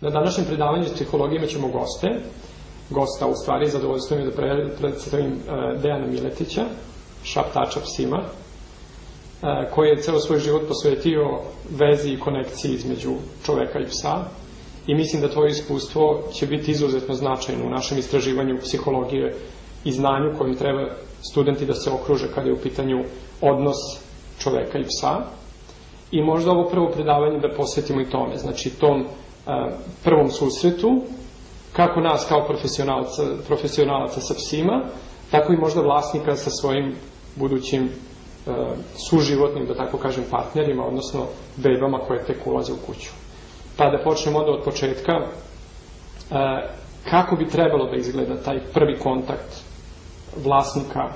Na današnjem predavanju iz psihologije imat ćemo goste, gosta u stvari, zadovoljstvo mi je da pre, predstavim uh, Dejana Miletića, šaptača psima, uh, koji je ceo svoj život posvetio vezi i konekciji između čoveka i psa. I mislim da tvoje iskustvo će biti izuzetno značajno u našem istraživanju psihologije i znanju kojim treba studenti da se okruže kada je u pitanju odnos čoveka i psa. I možda ovo prvo predavanje da posvetimo i tome, znači tom prvom susretu, kako nas kao profesionalaca, profesionalaca sa psima, tako i možda vlasnika sa svojim budućim suživotnim, da tako kažem, partnerima, odnosno bebama koje tek ulaze u kuću. Pa da počnemo onda od početka, kako bi trebalo da izgleda taj prvi kontakt vlasnika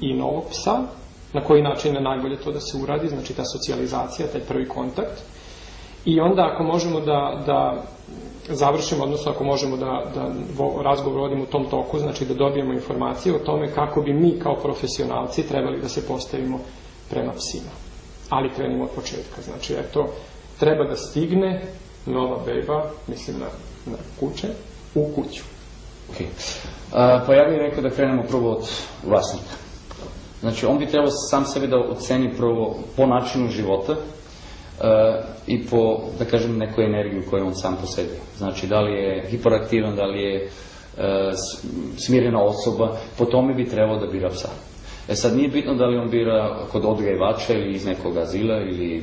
i novog psa, na koji način je najbolje to da se uradi, znači ta socijalizacija, taj prvi kontakt. I onda ako možemo da, da završimo, odnosno ako možemo da, da razgovor vodimo u tom toku, znači da dobijemo informacije o tome kako bi mi kao profesionalci trebali da se postavimo prema psima. Ali krenimo od početka. Znači, eto, treba da stigne nova beba, mislim na, na kuće, u kuću. Okay. A, pa ja bih rekao da krenemo prvo od vlasnika. Znači, on bi trebao sam sebe da oceni prvo po načinu života i po, da kažem, nekoj energiju koju on sam posjeduje. Znači, da li je hiperaktivan, da li je uh, smirena osoba, po tome bi trebao da bira psa. E sad, nije bitno da li on bira kod odgajivača ili iz nekog azila ili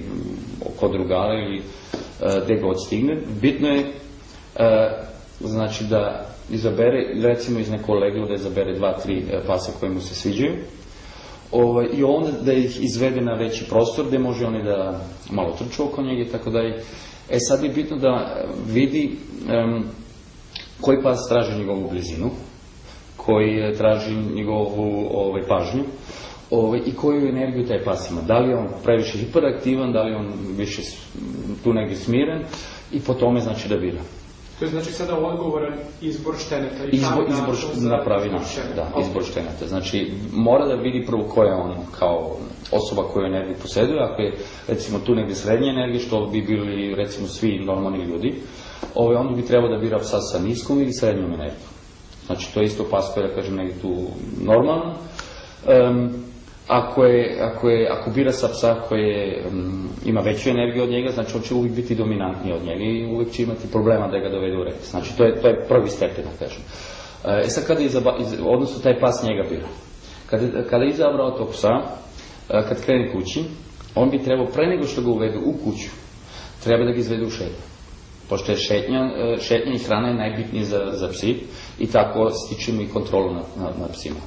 kod drugara ili uh, gde god stigne. Bitno je, znači, da izabere, recimo iz nekog legla da izabere dva, tri pasa koje mu se sviđaju ovaj, i onda da ih izvede na veći prostor gde može oni da malo trču oko njega i tako dalje. E sad je bitno da vidi um, koji pas traži njegovu blizinu, koji traži njegovu ovaj, pažnju ovaj, i koju energiju taj pas ima. Da li je on previše hiperaktivan, da li je on više tu negdje smiren i po tome znači da bira. To je znači sada odgovoran izbor šteneta. I izbor, izbor na pravi način, da, okay. izbor šteneta. Znači, mora da vidi prvo ko je on kao osoba koju energiju posjeduje, ako je recimo tu negdje srednje energije, što bi bili recimo svi normalni ljudi, ovaj, onda bi trebao da bira psa sa niskom ili srednjom energijom. Znači, to je isto pas koji, da kažem, negdje tu normalno. Um, ako, je, ako, je, ako bira sa psa koji um, ima veću energiju od njega, znači on će uvijek biti dominantniji od njega i uvijek će imati problema da ga dovede u red. Znači to je, to je prvi stepen, da kažem. E sad kada je izaba, iz, odnosno taj pas njega bira. Kada, kada je izabrao tog psa, kad krene kući, on bi trebao pre nego što ga uvedu u kuću, treba da ga izvede u šetnju. Pošto je šetnja, šetnja i hrana je najbitnije za, za psi i tako stičemo i kontrolu nad, nad, nad psima.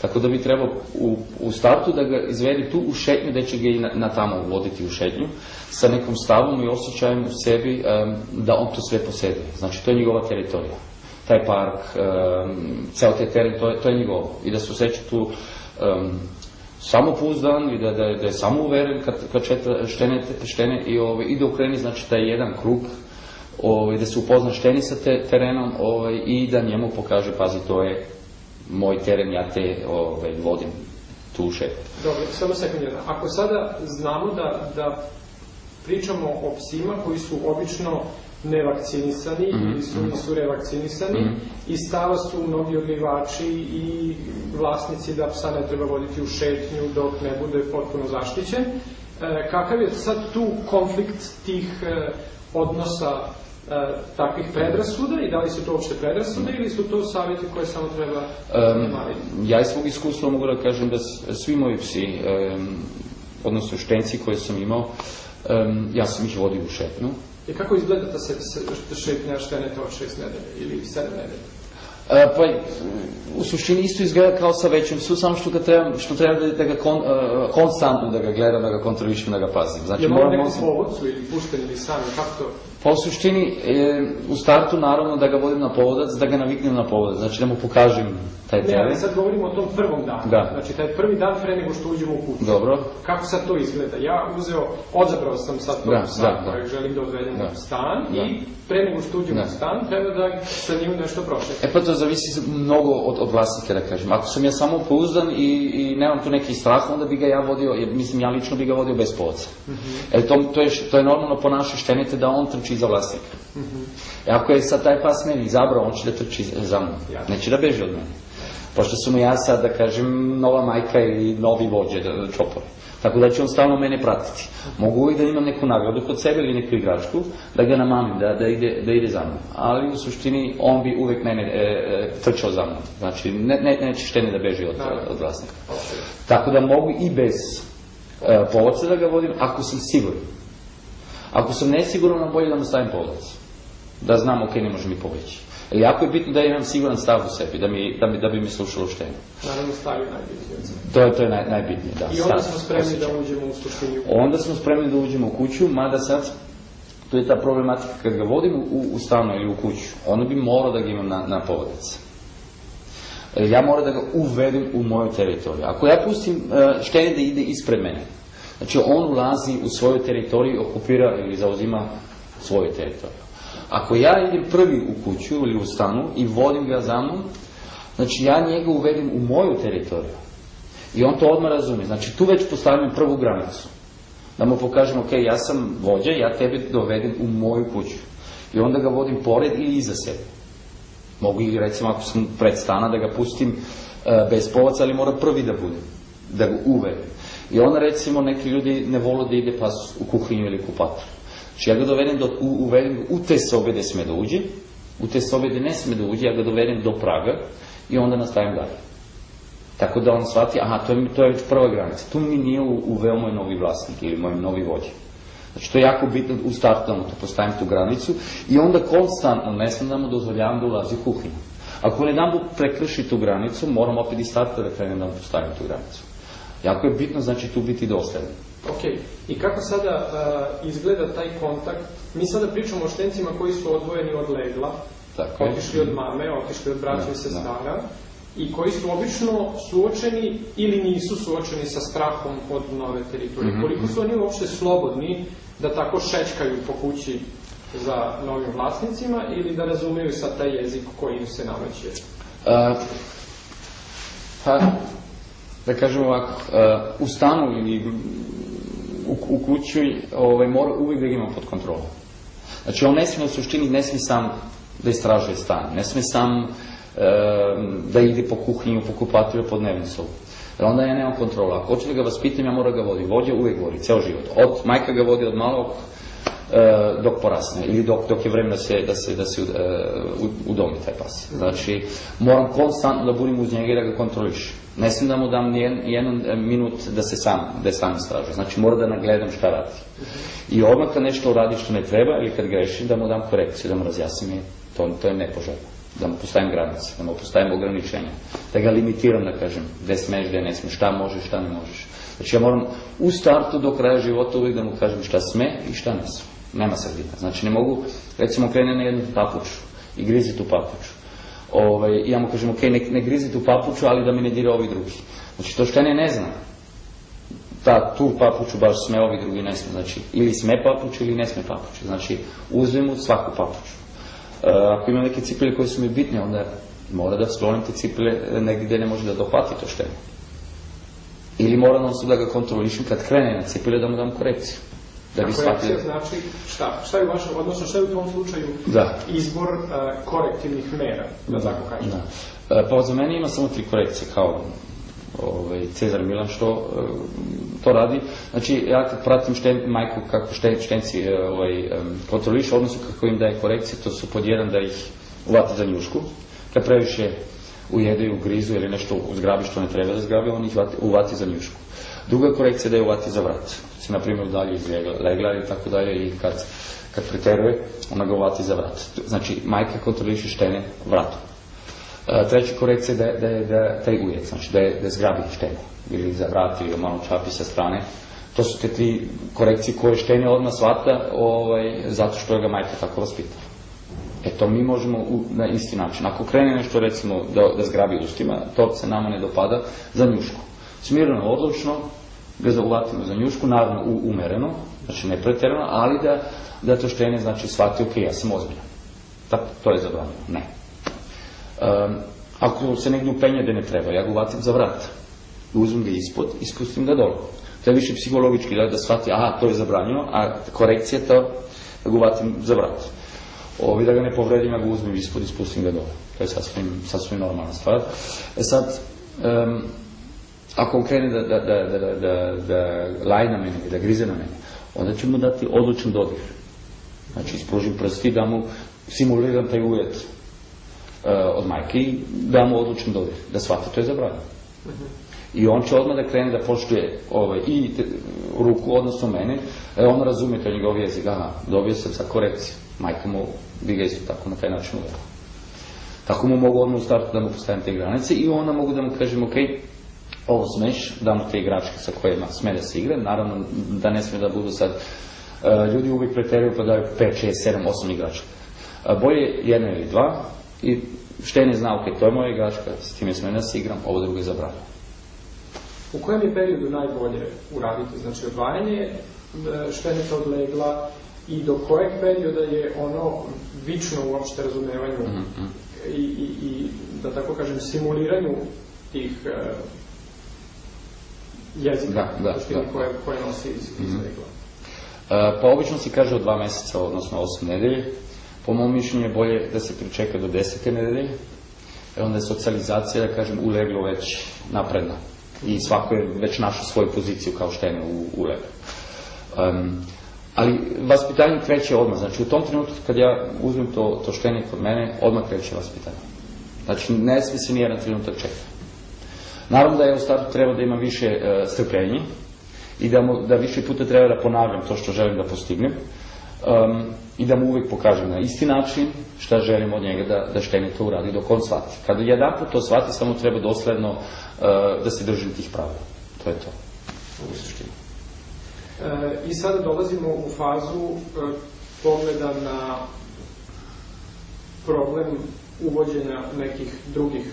Tako da bi trebao u, u startu da ga izvedi tu u šetnju, da će ga i na, na tamo voditi u šetnju, sa nekom stavom i osjećajem u sebi um, da on to sve posjeduje. Znači, to je njegova teritorija. Taj park, um, ceo taj teren, to je, to je njegovo. I da se osjeća tu um, samopouzdan i da, da, da je samouveren kad, kad četa štene, štene i, ovaj, i da ukreni, znači, taj jedan krug ovaj, da se upozna šteni sa te, terenom ovaj, i da njemu pokaže, pazi, to je moj teren, ja te ovaj, vodim tu šet. Dobro, samo sekund jedna. Ako sada znamo da, da pričamo o psima koji su obično nevakcinisani mm -hmm. ili su, nisu revakcinisani mm -hmm. i stava su mnogi odgajivači i vlasnici da psa ne treba voditi u šetnju dok ne bude potpuno zaštićen. E, kakav je sad tu konflikt tih e, odnosa takvih predrasuda i da li su to uopšte predrasude ili su to savjeti koje samo treba um, Ja iz svog iskustva mogu da kažem da svi moji psi, um, odnosno štenci koje sam imao, um, ja sam ih vodio u šetnu. I kako izgleda ta se, se, šetnja šteneta od šest nedelje ili sedam nedelje? E, pa u suštini isto izgleda kao sa većim psu, samo što, ga treba, što treba da, da ga kon, uh, konstantno da ga gledam, da ga kontrolišem, da ga pazim. Znači, je moram neku povodcu ili pušten ili sami, kako to? Pa u suštini, e, u startu naravno da ga vodim na povodac, da ga naviknem na povodac, znači da mu pokažem taj teren. Ne, sad govorimo o tom prvom danu. Da. Znači taj prvi dan pre nego što uđemo u kuću. Dobro. Kako sad to izgleda? Ja uzeo, odzabrao sam sad tog da, psa da, kojeg želim da odvedem da. u stan da. i pre nego što uđem da. u stan treba da sa njim nešto prošle. E pa to zavisi mnogo od, od vlasnika da kažem. Ako sam ja samo pouzdan i, i nemam tu neki strah, onda bi ga ja vodio, jer, mislim ja lično bi ga vodio bez povodca. Mm -hmm. E to, to, je, to je normalno ponaša štenite da on trči iza vlasnika. E ako je sad taj pas meni izabrao, on će da trči za mnom. Neće da beži od mene. Pošto sam ja sad, da kažem, nova majka ili novi vođe čopore. Tako da će on stalno mene pratiti. Mogu uvijek da imam neku nagradu kod sebe ili neku igračku, da ga namamim, da, da, ide, da ide za mnom. Ali u suštini on bi uvijek mene e, e, trčao za mnom. Znači, ne, ne, neće štene da beži od, od, od vlasnika. Tako da mogu i bez e, povodca da ga vodim, ako sam siguran. Ako sam nesiguran, bolje da mu stavim povodac. Da znam, ok, ne može mi poveći. Jer jako je bitno da imam siguran stav u sebi, da, mi, da, mi, da bi mi slušalo štenje. Naravno stavi najbitnije. To je, to je naj, najbitnije, da. I onda smo spremni da uđemo u suštini. Onda smo spremni da uđemo u kuću, mada sad to je ta problematika kad ga vodim u, u stanu ili u kuću, onda bi morao da ga imam na, na povodac. Ja moram da ga uvedem u moju teritoriju. Ako ja pustim štenje da ide ispred mene, znači on ulazi u svoju teritoriju, okupira ili zauzima svoju teritoriju. Ako ja idem prvi u kuću ili u stanu i vodim ga za mnom, znači ja njega uvedem u moju teritoriju. I on to odmah razumije. Znači tu već postavljam prvu granicu. Da mu pokažem, ok, ja sam vođa, ja tebe dovedem u moju kuću. I onda ga vodim pored ili iza sebe. Mogu i recimo ako sam pred stana da ga pustim uh, bez povaca, ali mora prvi da bude. Da ga uvedem. I onda recimo neki ljudi ne vole da ide pas u kuhinju ili kupator. Znači ja ga dovedem do, u, uvedem u te sobe gde sme da uđe, u te sobe gde ne sme da uđe, ja ga dovedem do praga i onda nastavim dalje. Tako da on shvati, aha, to je, to je već prva granica. Tu mi nije uveo moj novi vlasnik ili moj novi vođe. Znači to je jako bitno u startu da to postavim tu granicu i onda konstantno ne smem da mu dozvoljavam da ulazi u kuhinju. Ako ne dam prekrši tu granicu, moram opet i starta da krenem da mu postavim tu granicu. Jako je bitno znači tu biti dosledan. Ok, i kako sada uh, izgleda taj kontakt? Mi sada pričamo o štencima koji su odvojeni od legla, Tako otišli od mame, otišli od braća i sestara, i koji su obično suočeni ili nisu suočeni sa strahom od nove teritorije. Mm -hmm. Koliko su oni uopšte slobodni da tako šečkaju po kući za novim vlasnicima ili da razumeju sad taj jezik koji im se nameće? Uh, pa, da kažem ovako, uh, u stanu ili u, u kući ovaj, mora uvijek da ga ima pod kontrolom. Znači on ne smije u suštini, ne smije sam da istražuje stan, ne smije sam da ide po kuhinju, po kupatiju, po dnevnicu. Jer onda ja nemam kontrola. Ako hoću da ga vaspitam, ja mora ga vodi. Vođa uvijek vodi, ceo život. Od, majka ga vodi od malog e, dok porasne ili dok, dok je vreme da se, da se, da se e, udomi taj pas. Znači, moram konstantno da budem uz njega i da ga kontroliš. Ne smijem da mu dam jedan, jedan minut da se sam, da sam istražuje. Znači, mora da nagledam šta radi. I odmah kad nešto uradi što ne treba ili kad grešim, da mu dam korekciju, da mu razjasnim to, to je nepoželjno da mu postavim granice, da mu postavim ograničenja, da ga limitiram, da kažem, gde smeš, gde ne smeš, šta možeš, šta ne možeš. Znači ja moram u startu do kraja života uvijek da mu kažem šta sme i šta ne sme. Nema sredina. Znači ne mogu, recimo krene na jednu papuču i grizi tu papuču. Ovaj, ja mu kažem, ok, ne, ne grizi tu papuču, ali da mi ne dira ovi drugi. Znači to što ne ne zna. Ta, tu papuču baš sme, ovi drugi ne sme. Znači, ili sme papuču ili ne sme papuču. Znači, uzmem mu svaku papuču. ako ima neke cipele koje su mi bitne, onda mora da sklonim te cipele negdje gdje ne može da dohvati to štenje. Ili mora non da ga kontrolišem kad krene na cipele da mu dam korekciju. Da bi shvatio... znači šta? Šta je u vašem, odnosno šta je u tom slučaju da. izbor uh, korektivnih mera, da tako kažem? Da. Pa za mene ima samo tri korekcije kao ovaj, Cezar Milan što to radi. Znači, ja kad pratim šten, majku kako šten, štenci ovaj, kontrolišu, odnosno kako im daje korekcije, to su pod jedan da ih uvati za njušku. Kad previše ujedaju, grizu ili nešto zgrabi što ne treba da zgrabi, on ih uvati, uvati za njušku. Druga korekcija da je uvati za vrat. Se, na primjer, dalje iz legla ili tako dalje i kad, kad preteruje, ona ga uvati za vrat. Znači, majka kontroliše štene vratom. Treća korekcija da, da je da, taj ujec, znači da je, da zgrabi štene ili za vrat ili malo čapi sa strane. To su te tri korekcije koje štene odmah shvata ovaj, zato što ga majka tako vaspitala. E to mi možemo u, na isti način. Ako krene nešto recimo da, da zgrabi ustima, to se nama ne dopada za njušku. Smirno, odlučno, ga zauvatimo za njušku, naravno u, umereno, znači ne preterano, ali da, da to štene znači shvati, ok, ja sam ozbiljan. Tako, to je zabranjeno. Ne. Um, ako se negdje upenje da ne treba, ja ga uvatim za vrat. Uzmem ga ispod i spustim ga dole. To je više psihologički da, da shvati, aha, to je zabranjeno, a korekcija to da ga uvatim za vrat. Ovi da ga ne povredim, ja ga uzmem ispod i spustim ga dole. To je sasvim, sasvim normalna stvar. E sad, um, ako on krene da, da, da, da, da, da laje na mene da grize na mene, onda ću mu dati odlučan dodir. Znači, ispružim prsti da mu simuliram taj ujet uh, od majke i da mu odlučan dodir, da shvata, to je zabranjeno. I on će odmah da krene da poštuje ovaj, i te, ruku, odnosno mene, e, on razume to njegov jezik, aha, dobio sam sa korekcije. Majka mu bi ga isto tako na taj način uvela. Tako mu mogu odmah u startu da mu postavim te granice i onda mogu da mu kažem, ok, ovo smeš, da mu te igračke sa kojima sme da se igra, naravno da ne sme da budu sad, uh, ljudi uvijek preteraju pa daju 5, 6, 7, 8 igračka. Uh, bolje jedna ili dva i šteni zna, ok, to je moja igračka, s time sme da se igram, ovo drugo je zabranjeno. U kojem je periodu najbolje uraditi? Znači, odvajanje štenica od legla i do kojeg perioda je ono vično uopšte razumevanju mm -hmm. i, i, i, da tako kažem, simuliranju tih jezika Da, da, suštini da. koje, koje nosi iz, iz legla. Uh, pa obično se kaže od dva meseca, odnosno osam nedelje. Po mom mišljenju je bolje da se pričeka do desete nedelje. E onda je socijalizacija, da kažem, u leglu već napredna. I svako je već našao svoju poziciju kao štene u, u leglu. Um, ali vaspitanje kreće odmah. Znači u tom trenutku kad ja uzmem to, to štenje kod mene, odmah kreće vaspitanje. Znači ne smije se nijedan trenutak čekati. Naravno da je u startu treba da ima više e, strpljenja i da, mu, da više puta treba da ponavljam to što želim da postignem um, i da mu uvijek pokažem na isti način šta želim od njega da, da štenje to uradi dok on shvati. Kada jedan put to shvati, samo treba dosledno uh, da se držim tih pravila. To je to. U suštini. E, I sada dolazimo u fazu e, pogleda na problem uvođenja nekih drugih,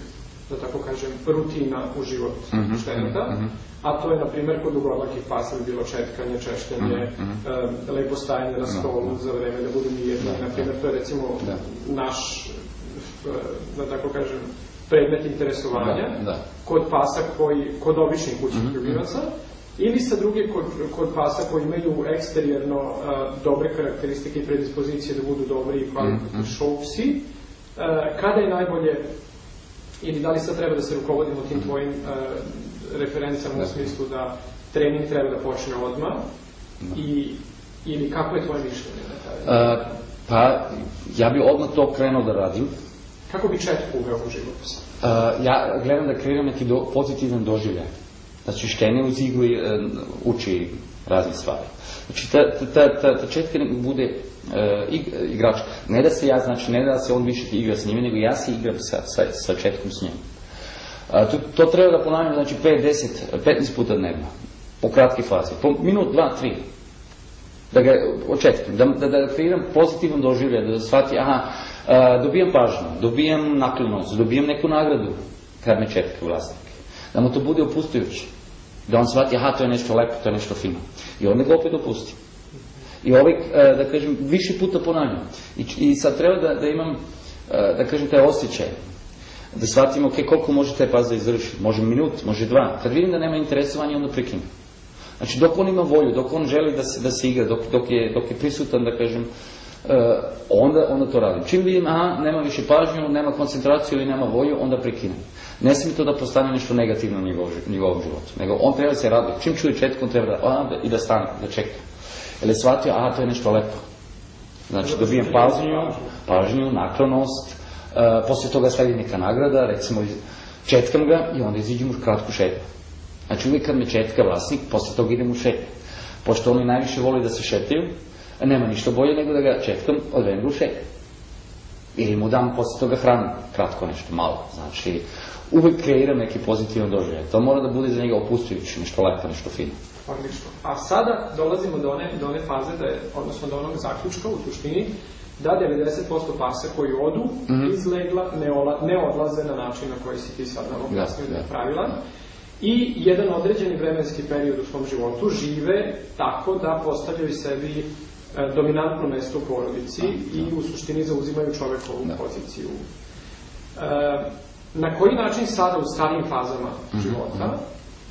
da tako kažem, rutina u život mm -hmm, šteneta, mm -hmm. a to je, na primjer, kod ugorlakih pasa bi bilo četkanje, češtenje, mm -hmm. e, lepo stajanje na stolu za vreme da budu mirni, Da, na primjer, to je recimo Da. naš, e, da tako kažem, predmet interesovanja Da, da. kod pasa koji, kod običnih kućnih ljubimaca, ili sa druge kod, kod pasa koji imaju eksterijerno uh, dobre karakteristike i predispozicije da budu dobri i kvalitetni show psi, uh, kada je najbolje ili da li sad treba da se rukovodimo tim tvojim uh, referencama u smislu da trening treba da počne odmah i, ili kako je tvoje mišljenje na taj? Uh, pa ja bi odmah to krenuo da radim. Kako bi četku uveo u život psa? Uh, ja gledam da kreiram neki do, pozitivan doživljaj. Znači štene uz igru i, e, uči razne stvari. Znači ta, ta, ta, ta četka bude e, ig, igrač. Ne da se ja, znači ne da se on više igra s njime, nego ja se igram sa, sa, sa četkom s njim. A, to, to treba da ponavljam, znači 5, 10, 15 puta dnevno. Po kratke fazi. Po minut, dva, tri. Da ga očetkam, da, da, da kreiram pozitivan doživljaj, da shvati, aha, a, dobijam pažnju, dobijam naklonost, dobijam neku nagradu kad me četka vlasnik. Da mu to bude opustujuće. Da on shvati, aha, to je nešto lepo, to je nešto fino. I onda ga opet opusti. I ovaj, e, da kažem, više puta ponavljam. I, sad treba da, da imam, e, da kažem, taj osjećaj. Da shvatim, ok, koliko može taj pas da izdrži. Može minut, može dva. Kad vidim da nema interesovanja, onda prekinem. Znači, dok on ima volju, dok on želi da se, da se igra, dok, dok, je, dok je prisutan, da kažem, Uh, onda, onda to radim. Čim vidim, aha, nema više pažnju, nema koncentraciju ili nema volju, onda prekinem. Ne smije to da postane nešto negativno u njegov, njegovom životu. Nego on treba da se raduje. Čim čuje četku, on treba da, a, da, i da stane, da čeka. Jer je shvatio, aha, to je nešto lepo. Znači, dobijem pažnju, pažnju, naklonost, uh, posle toga sledi neka nagrada, recimo, četkam ga i onda iziđem u kratku šetnju. Znači, uvijek kad me četka vlasnik, posle toga idem u šetnju. Pošto oni najviše vole da se šetaju, nema ništa bolje nego da ga četkam odvedem ga u šetnju. Ili mu dam posle toga hranu, kratko nešto, malo. Znači, uvijek kreiram neki pozitivan doživljaj. To mora da bude za njega opustujuće, nešto lepo, nešto fino. Odlično. A sada dolazimo do one, do one faze, da je, odnosno do onog zaključka u suštini, da 90% pasa koji odu mm -hmm. iz legla ne, ola, ne odlaze na način na koji si ti sad nam objasnio da je pravilan. I jedan određeni vremenski period u svom životu žive tako da postavljaju sebi e, dominantno mesto u porodici da, i u suštini zauzimaju čovekovu da. poziciju. E, na koji način sada u starijim fazama mm -hmm. života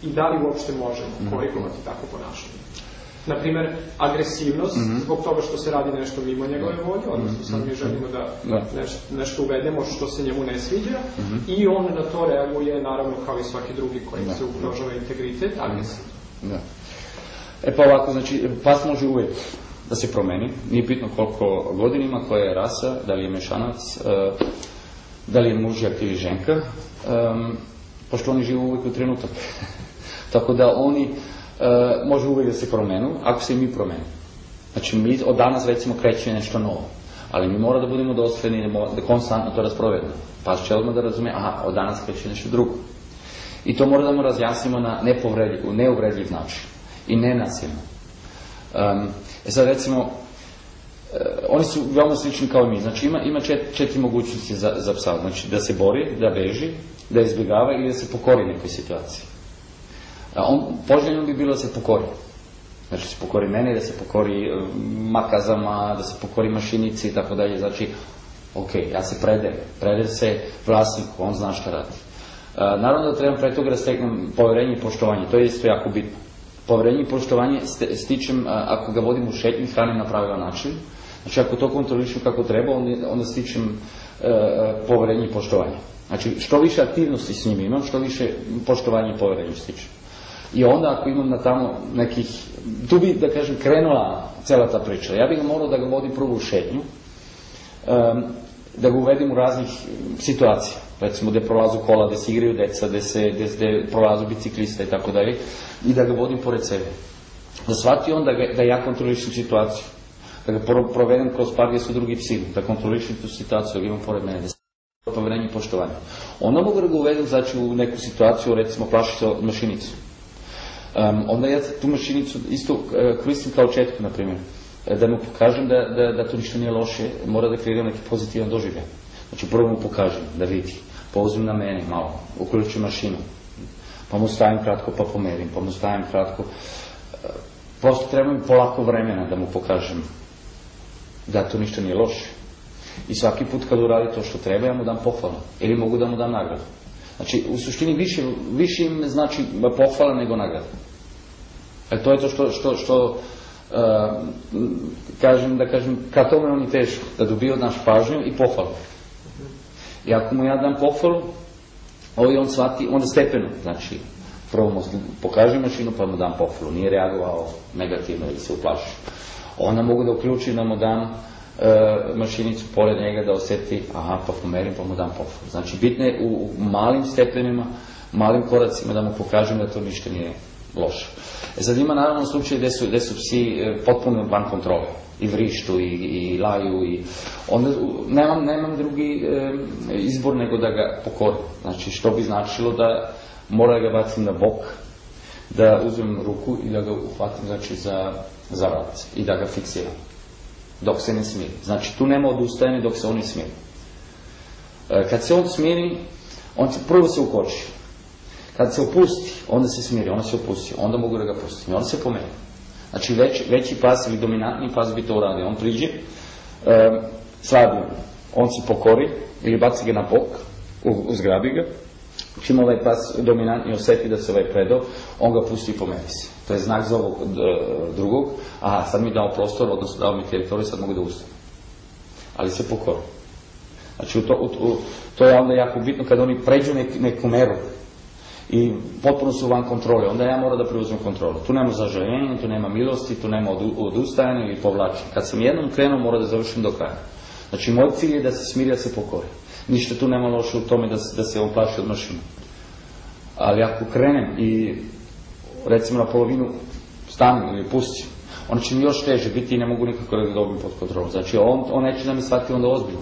i da li uopšte možemo korigovati tako ponašanje? na primer, agresivnost, mm -hmm. zbog toga što se radi nešto mimo njegove volje, odnosno sad mi želimo da, da. Neš, nešto uvedemo što se njemu ne sviđa, mm -hmm. i on na to reaguje, naravno, kao i svaki drugi koji da. se ugrožava integritet, agresivno. Da. E pa ovako, znači, pas može uvijek da se promeni, nije bitno koliko godinima, koja je rasa, da li je mešanac, uh, da li je mužjak ili ženka, um, pošto oni žive uvijek u trenutak. Tako da oni uh, može uvijek da se promenu, ako se i mi promenimo. Znači, mi od danas recimo kreće nešto novo. Ali mi mora da budemo dosledni, da konstantno to rasprovedimo. Pa će odmah da razume, aha, od danas kreće nešto drugo. I to mora da mu razjasnimo na nepovredljiv, neuvredljiv način. I nenasilno. Um, e sad recimo, uh, oni su veoma slični kao i mi. Znači ima, ima čet, četiri mogućnosti za, za psa. Znači da se bori, da beži, da izbjegava i da se pokori nekoj situaciji. On, poželjno bi bilo da se pokori. Znači da se pokori mene, da se pokori uh, makazama, da se pokori mašinici i tako dalje. Znači, ok, ja se predem. Predem se vlasniku, on zna šta radi. Uh, naravno da trebam pre toga da steknem poverenje i poštovanje. To je isto jako bitno. Poverenje i poštovanje stičem uh, ako ga vodim u šetnju, hranim na pravilan način. Znači ako to kontrolišem kako treba, onda, stičem poverenje i poštovanje. Znači, što više aktivnosti s njim imam, što više poštovanje i poverenje stičem. I onda ako imam na tamo nekih, tu bi, da kažem, krenula cela ta priča. Ja bih morao da ga vodim prvo u šetnju, um, da ga uvedim u raznih situacija. Recimo, gde prolazu kola, gde se igraju deca, gde, se, gde, gde prolazu biciklista i tako dalje. I da ga vodim pored sebe. Da shvati on da, ga, da ja kontrolišem situaciju. Da ga provedem kroz par gdje su drugi psi. Da kontrolišem tu situaciju, da ga imam pored mene. Da poverenje i poštovanje. Onda mogu da ga uvedem znači, u neku situaciju, recimo plaši se mašinicu. Um, onda ja tu mašinicu isto uh, koristim kao četku, na primjer. Da mu pokažem da, da, da to ništa nije loše, mora da kreiram neki pozitivan doživljaj. Znači prvo mu pokažem, da vidi. Pa uzmem na mene malo, uključim mašinu. Pa mu stavim kratko, pa pomerim, pa mu stavim kratko. Prosto treba mi polako vremena da mu pokažem da to ništa nije loše. I svaki put kad uradi to što treba, ja mu dam pohvalu. Ili mogu da mu dam nagradu. Znači, u suštini više, više im znači pohvala nego nagrada. E to je to što, što, što uh, kažem, da kažem, ka tome je teško, da dobije od naš pažnju i pohvalu. I ako mu ja dam pohvalu, ovaj on shvati, onda stepeno, znači, prvo mu pokažem mašinu, pa mu dam pohvalu, nije reagovao negativno ili se uplašio. Onda mogu da uključim da mu dam e, mašinicu pored njega da oseti, aha, pa pomerim, pa mu dam pohvalu. Znači, bitno je u, u malim stepenima, malim koracima da mu pokažem da to ništa nije loše. E sad ima naravno slučaj gde su, gde su psi e, potpuno van kontrole i vrištu i, i laju i onda nemam, nemam drugi e, izbor nego da ga pokorim. Znači što bi značilo da mora da ga bacim na bok, da uzmem ruku i da ga uhvatim znači, za, za vrat i da ga fiksiram dok se ne smiri. Znači tu nema odustajanja dok se on ne smiri. E, kad se on smiri, on će prvo se ukoči. Kad se opusti, onda se smiri, onda se opusti, onda mogu da ga pustim, onda se pomeni. Znači veći, veći pas ili dominantni pas bi to uradio. On priđe, e, slabiji, on se pokori ili baci ga na bok, uzgrabi ga, čim ovaj pas dominantni oseti da se ovaj predao, on ga pusti i pomeri se. To je znak za ovog drugog, a sad mi dao prostor, odnosno dao mi teritoriju, sad mogu da ustanem. Ali se pokori. Znači, to, to je onda jako bitno kada oni pređu nek, neku meru i potpuno su van kontrole, onda ja moram da preuzmem kontrolu. Tu nema zažaljenja, tu nema milosti, tu nema odustajanja ili povlačenja. Kad sam jednom krenuo, mora da završim do kraja. Znači, moj cilj je da se smiri, da se pokori. Ništa tu nema loše u tome da, da se on plaši od mašina. Ali ako krenem i recimo na polovinu stanem ili pustim, onda će mi još teže biti i ne mogu nikako da ga dobijem pod kontrolu. Znači, on, on neće da me shvati onda ozbiljno.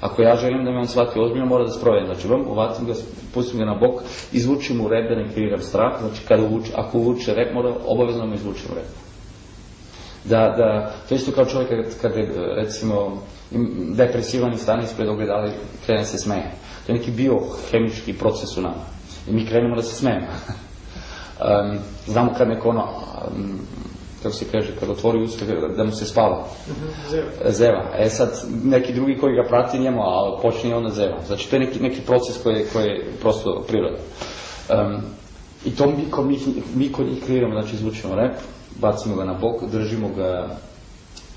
Ako ja želim da me on shvati ozbiljno, mora da sprovedem. Znači, vam uvacim ga, pustim ga na bok, izvučim mu rep da ne kreiram strah. Znači, kada uvuče, ako uvuče rep, mora obavezno mu izvučem rep. Da, da, to isto kao čovjek kad, kad recimo, depresivan i stane ispred ogledala i krene se smeje. To je neki biohemički proces u nama. I mi krenemo da se smejemo. um, znamo kad neko ono, um, kako se kaže, kad otvori usta, da mu se spava. Zeva. zeva. E sad, neki drugi koji ga prati njemu, a počne onda zeva. Znači, to je neki, neki proces koji, koji je prosto prirodan. Um, I to mi kod, njih, mi kod njih kreiramo, znači izvučemo rep, bacimo ga na bok, držimo ga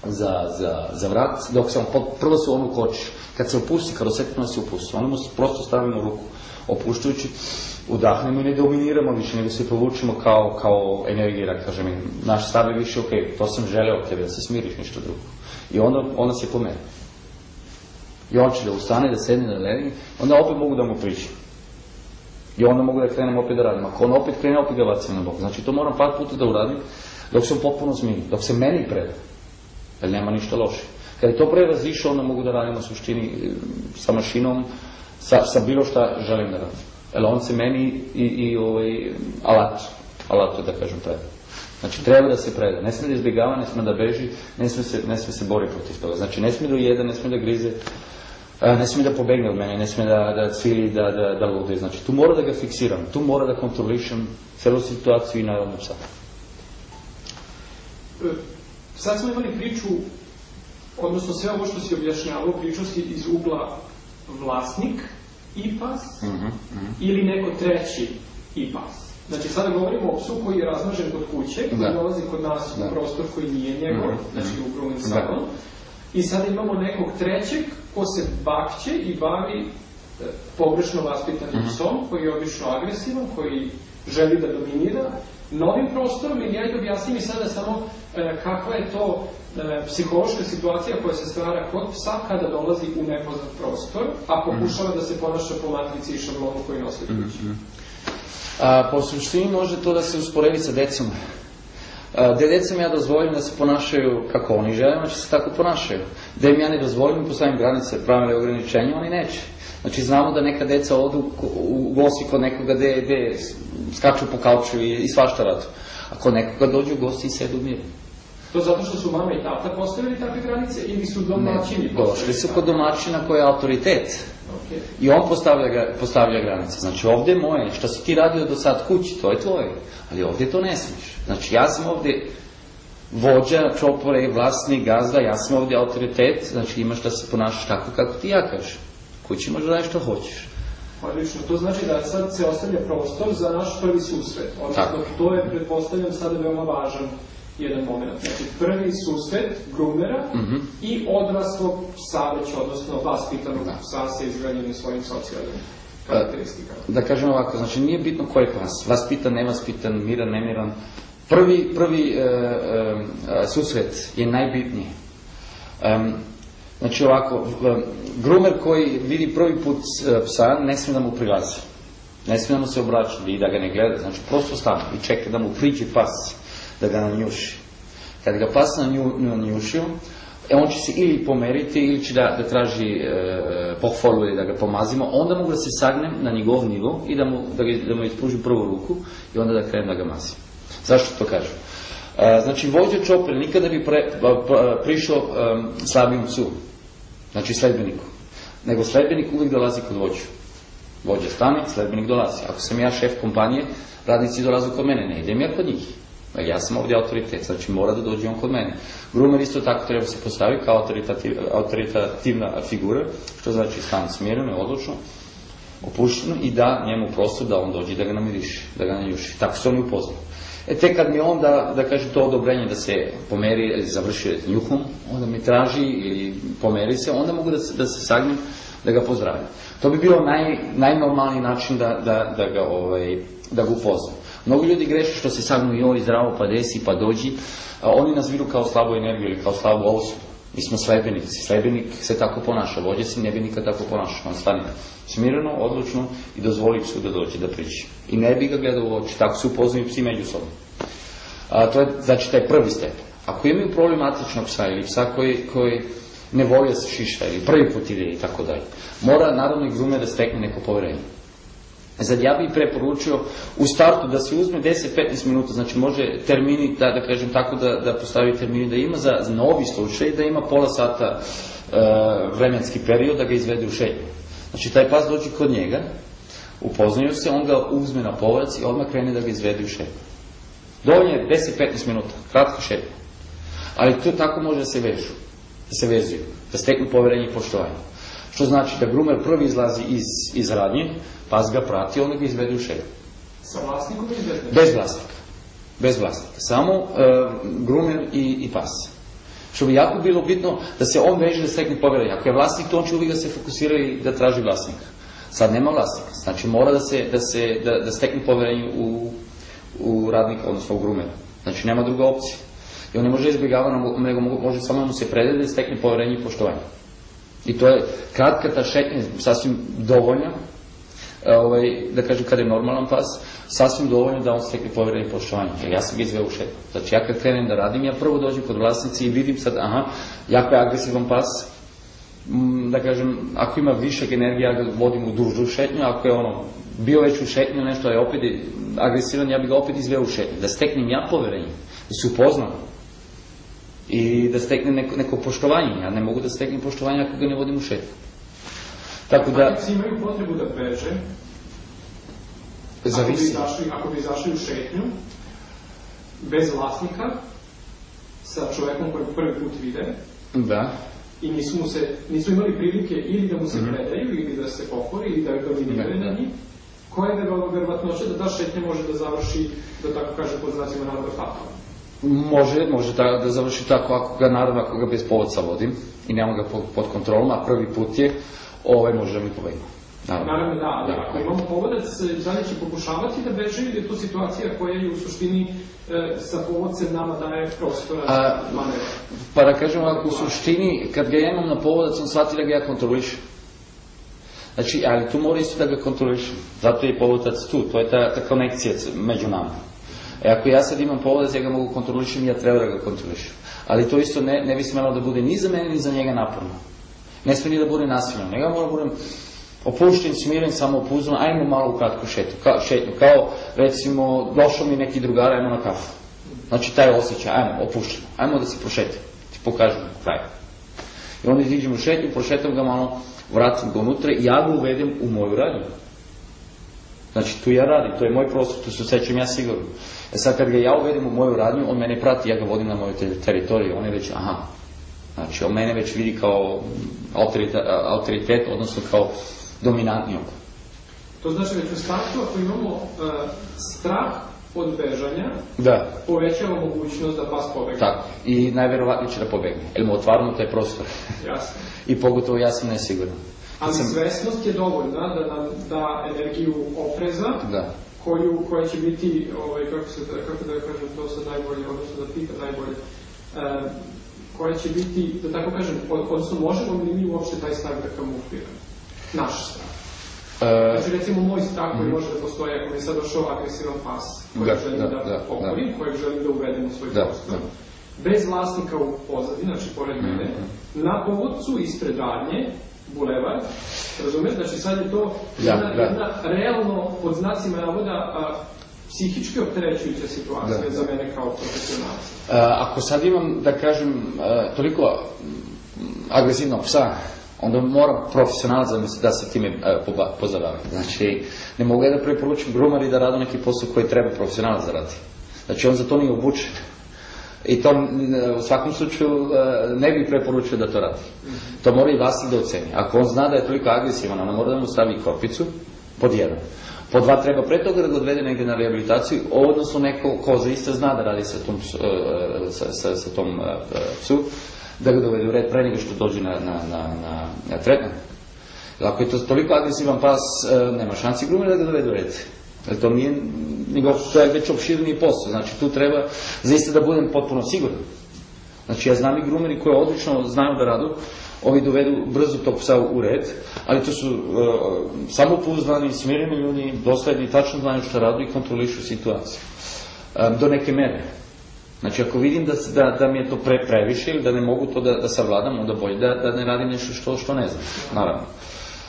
za, za, za vrat, dok se on, prvo se on ukoči. Kad se opusti, kad osjetimo se opusti, onda mu prosto stavimo ruku opuštujući, udahnemo i ne dominiramo više, nego se povučemo kao, kao energija, da kažem, naš stav je više, ok, to sam želeo tebe, da se smiriš, ništa drugo. I onda, onda se pomeri. I on će da ustane, da sedne na levi, onda opet mogu da mu pričam. I onda mogu da krenem opet da radim. Ako on opet krene, opet ga bacim na bok. Znači to moram par puta da uradim dok se potpuno smiri, dok se meni preda. Jer nema ništa loše. Kad je to prevazišao, onda mogu da radim u suštini sa mašinom, sa, sa bilo šta želim da radim. Jer on se meni i, i ovaj, alat, alat da kažem preda. Znači treba da se preda. Ne smije da izbjegava, ne smije da beži, ne smije se, ne smije se bori protiv toga. Znači ne smije da ujeda, ne smije da grize, ne smije da pobegne od mene, ne smije da, da cvili, da, da, da lude. Znači tu mora da ga fiksiram, tu mora da kontrolišem celu situaciju i naravno psa. E, sad smo imali priču, odnosno sve ovo što si objašnjavao, priču si iz ugla vlasnik, IPAS, mm -hmm, mm -hmm. ili neko treći IPAS. Znači, sada govorimo o psu koji je razmažen kod kuće, koji da. dolazi kod nas da. u prostor koji nije njegov, mm -hmm. znači u grooming da. salon. Da. I sada imamo nekog trećeg ko se bakće i bavi e, pogrešno vaspitanim mm -hmm. psom, koji je obično agresivan, koji želi da dominira novim prostorom i ja da objasnim mi sada samo e, kakva je to e, psihološka situacija koja se stvara kod psa kada dolazi u nepoznat prostor, a pokušava mm -hmm. da se ponaša po matrici i šablonu koji nosi kući. Mm -hmm. A, po suštini može to da se usporedi sa decom. Gde decom ja dozvolim da se ponašaju kako oni žele, znači se tako ponašaju. Gde im ja ne dozvolim postavim granice, pravile ograničenja, oni neće. Znači znamo da neka deca odu u gosti kod nekoga gde, gde skaču po kauču i, i svašta radu. A kod nekoga dođu u gosti i sedu mirno. To zato što su mama i tata postavili takve granice ili su domaćini postavili? Došli su kod domaćina koji je autoritet. Okay. I on postavlja, postavlja granice. Znači ovdje je moje, što si ti radio do sad kući, to je tvoje. Ali ovdje to ne smiješ. Znači ja sam ovdje vođa, čopore, vlasnik, gazda, ja sam ovdje autoritet, znači imaš da se ponašaš tako kako ti ja kažeš. Kući možeš da što hoćeš. Odlično, to znači da sad se ostavlja prostor za naš prvi susret. Odnosno, to je, pretpostavljam, sada veoma važan jedan moment. Znači, prvi susret grumera mm -hmm. i odraslog psa već, odnosno vaspitanog da. psa sa izgranjenim svojim socijalnim karakteristikama. Da kažem ovako, znači nije bitno koji je klas, vaspitan, nevaspitan, miran, nemiran. Prvi, prvi e, e, susret je najbitniji. Um, znači ovako, grumer koji vidi prvi put e, psa, ne smije da mu prilazi. Ne smije da mu se obraća i da ga ne gleda, znači prosto stane i čeka da mu priđe pas da ga nanjuši. Kad ga pas nanjušio, e, on će se ili pomeriti ili će da, da traži e, pohvalu ili da ga pomazimo, onda mogu da se sagnem na njegov nivo i da mu, da, ga, da mu ispružim prvu ruku i onda da krenem da ga mazim. Zašto to kažem? E, znači, vođa čopre nikada bi pre, pa, prišao e, slabim psu, znači sledbeniku, nego sledbenik uvijek dolazi kod vođu. Vođa stane, sledbenik dolazi. Ako sam ja šef kompanije, radnici dolaze kod mene, ne idem ja kod njih. Ja sam ovdje autoritet, znači mora da dođe on kod mene. Grumer isto tako treba se postaviti kao autoritativ, autoritativna figura, što znači stan smjereno, odlučno, opušteno i da njemu prostor da on dođe da ga namiriši, da ga nanjuši. Tako se oni upoznali. E te kad mi onda, da kaže to odobrenje da se pomeri ili završi njuhom, onda mi traži ili pomeri se, onda mogu da se, da se sagnem, da ga pozdravim. To bi bio naj, najnormalniji način da, da, da ga, ovaj, da ga upoznam. Mnogo ljudi greše što se sagnu joj zdravo pa desi pa dođi, a oni nas vidu kao slabu energiju ili kao slabu osobu. Mi smo sledbenici, sledbenik se tako ponaša, vođa se ne bi nikad tako ponašao, on stane smireno, odlučno i dozvoli psu da dođe da priči. I ne bi ga gledao u oči, tako se upoznaju psi međusobno. A, to je, znači, taj prvi stepen. Ako imaju problematičnog psa ili psa koji, koji ne voli da se šiša ili prvi put ide i tako dalje, mora naravno i grume da stekne neko poverenje. Sad ja bih preporučio u startu da se uzme 10-15 minuta, znači može termini, da, da kažem tako, da, da postavi termini, da ima za, za novi slučaj, da ima pola sata e, vremenski period da ga izvede u šetnju. Znači taj pas dođe kod njega, upoznaju se, on ga uzme na povac i odmah krene da ga izvede u šetnju. Dovoljno je 10-15 minuta, kratka šetnja. Ali to tako može da se vežu, da se vezuju, da steknu poverenje i poštovanje. Što znači da grumer prvi izlazi iz, iz radnje, pas ga prati, onda ga izvede u šetnju. Sa vlasnikom ili bez vlasnika. Bez vlasnika. Samo uh, grumer i, i pas. Što bi jako bilo bitno da se on veže da stekne poverenje. Ako je vlasnik, to on će uvijek da se fokusira i da traži vlasnika. Sad nema vlasnika. Znači mora da se, da se, da, da stekne poverenje u, u radnika, odnosno u grumera. Znači nema druga opcija. I on ne može izbjegavati, nego može samo mu se predati da stekne poverenje i poštovanje. I to je kratka ta šetnja, sasvim dovoljna, ovaj, da kažem kada je normalan pas, sasvim dovoljno da on stekne poverenje i poštovanje. Jer ja sam ga izveo u šetnju. Znači ja kad krenem da radim, ja prvo dođem kod vlasnici i vidim sad, aha, jako je agresivan pas, m, da kažem, ako ima višeg energija, ja ga vodim u dužu šetnju, ako je ono, bio već u šetnju, nešto je opet agresivan, ja bih ga opet izveo u šetnju. Da steknem ja poverenje, da se upoznam, i da stekne neko, neko poštovanje. Ja ne mogu da steknem poštovanje ako ga ne vodim u šetnju. Tako da... Ako imaju potrebu da beže, Zavisi. Ako bi, izašli, ako bi izašli u šetnju, bez vlasnika, sa čovekom koji prvi put vide, da. i nisu, mu se, nisu imali prilike ili da mu se mm -hmm. predaju, ili da se pokori, ili da dominiraju da, na njih, koja je verovatnoća da ta šetnja može da završi, da tako kaže, pod znacima naroda fatalno? Može, može da, da završi tako ako ga, naravno, ako ga bez povodca vodim i nema ga pod, pod kontrolom, a prvi put je, ovaj može da mi pobegne. Naravno, naravno da, ali da, ako imamo povodac, da li će pokušavati da beže ili je to situacija koja je u suštini e, sa povodcem nama daje prostora a, manevra? Pa da kažem, ako u suštini, kad ga ja imam na povodac, on shvati da ga ja kontrolišem. Znači, ali tu mora isto da ga kontrolišem. Zato je povodac tu, to je ta, ta konekcija među nama. E ako ja sad imam povodac, ja ga mogu kontrolišem ja treba da ga kontrolišem. Ali to isto ne, ne bi smelo da bude ni za mene, ni za njega naporno. Ne sme ni da bude nasilno. Nego mora da budem opušten, smiren, samo opuzdan, ajmo malo u kratku šetu, ka, šetnju. Kao, recimo, došao mi neki drugar, ajmo na kafu. Znači, taj osjećaj, ajmo, opušteno, ajmo da se prošetim, ti pokažem kraj. I onda iziđem u šetnju, prošetam ga malo, vratim ga unutra i ja ga uvedem u moju radnju. Znači, tu ja radim, to je moj prostor, tu se osjećam ja sigurno. E sad, kad ga ja uvedem u moju radnju, on mene prati, ja ga vodim na moju teritoriju, on je već, aha, znači, on mene već vidi kao autoritet, autoritet odnosno kao dominantnijog. To znači već u startu ako imamo uh, strah od bežanja, da. povećava mogućnost da pas pobegne. Tako, i najverovatnije će da pobegne, jer mu otvaramo taj prostor. Jasno. I pogotovo ja sam nesiguran. Ali sam... svesnost je dovoljna da nam da energiju opreza, da. Koju, koja će biti, ovaj, kako, se, kako da kažem to sad najbolje, odnosno da pita najbolje, uh, koja će biti, da tako kažem, odnosno možemo li mi uopšte taj strah da kamufliramo? Naš strah. Uh, znači, recimo, moj strah koji mm. može da postoji ako mi je sad došao agresivan pas, kojeg da, želim da, da, da pokorim, da. kojeg želim da uvedem u svoj da, prostor, da. bez vlasnika u pozadini, znači pored mene, mm. na povodcu ispred radnje, bulevar, razumeš? Znači sad je to jedna, da, jedna realno, pod znacima navoda, a, psihički opterećujuća situacija da. za mene kao profesionalca. Ako sad imam, da kažem, toliko agresivnog psa, onda mora profesionalac da se time pozabavi. Znači, ne mogu ja da preporučim grumari da radu neki posao koji treba profesionalac da radi. Znači, on za to nije obučen. I to u svakom slučaju ne bih preporučio da to radi. To mora i vlasnik da oceni. Ako on zna da je toliko agresivan, ona mora da mu stavi korpicu, pod jedan. Po dva treba pre toga da ga odvede negde na rehabilitaciju, odnosno neko ko zaista zna da radi sa tom, sa, sa, sa tom psu, da ga dovede u red pre nego što dođe na, na, na, na, na tretman. Ako je to toliko agresivan pas, nema šansi grumer da ga dovede u red. Jer to nije, nego to je već opširniji posao. Znači tu treba zaista da budem potpuno siguran. Znači ja znam i grumeri koji odlično znaju da radu, ovi dovedu brzo tog psa u red, ali to su uh, samopouzdani, smireni ljudi, dosledni, tačno znaju šta radu i kontrolišu situaciju. Um, do neke mere. Znači, ako vidim da, da, da mi je to pre, previše ili da ne mogu to da, da savladam, onda bolje da, da ne radim nešto što, što ne znam, naravno.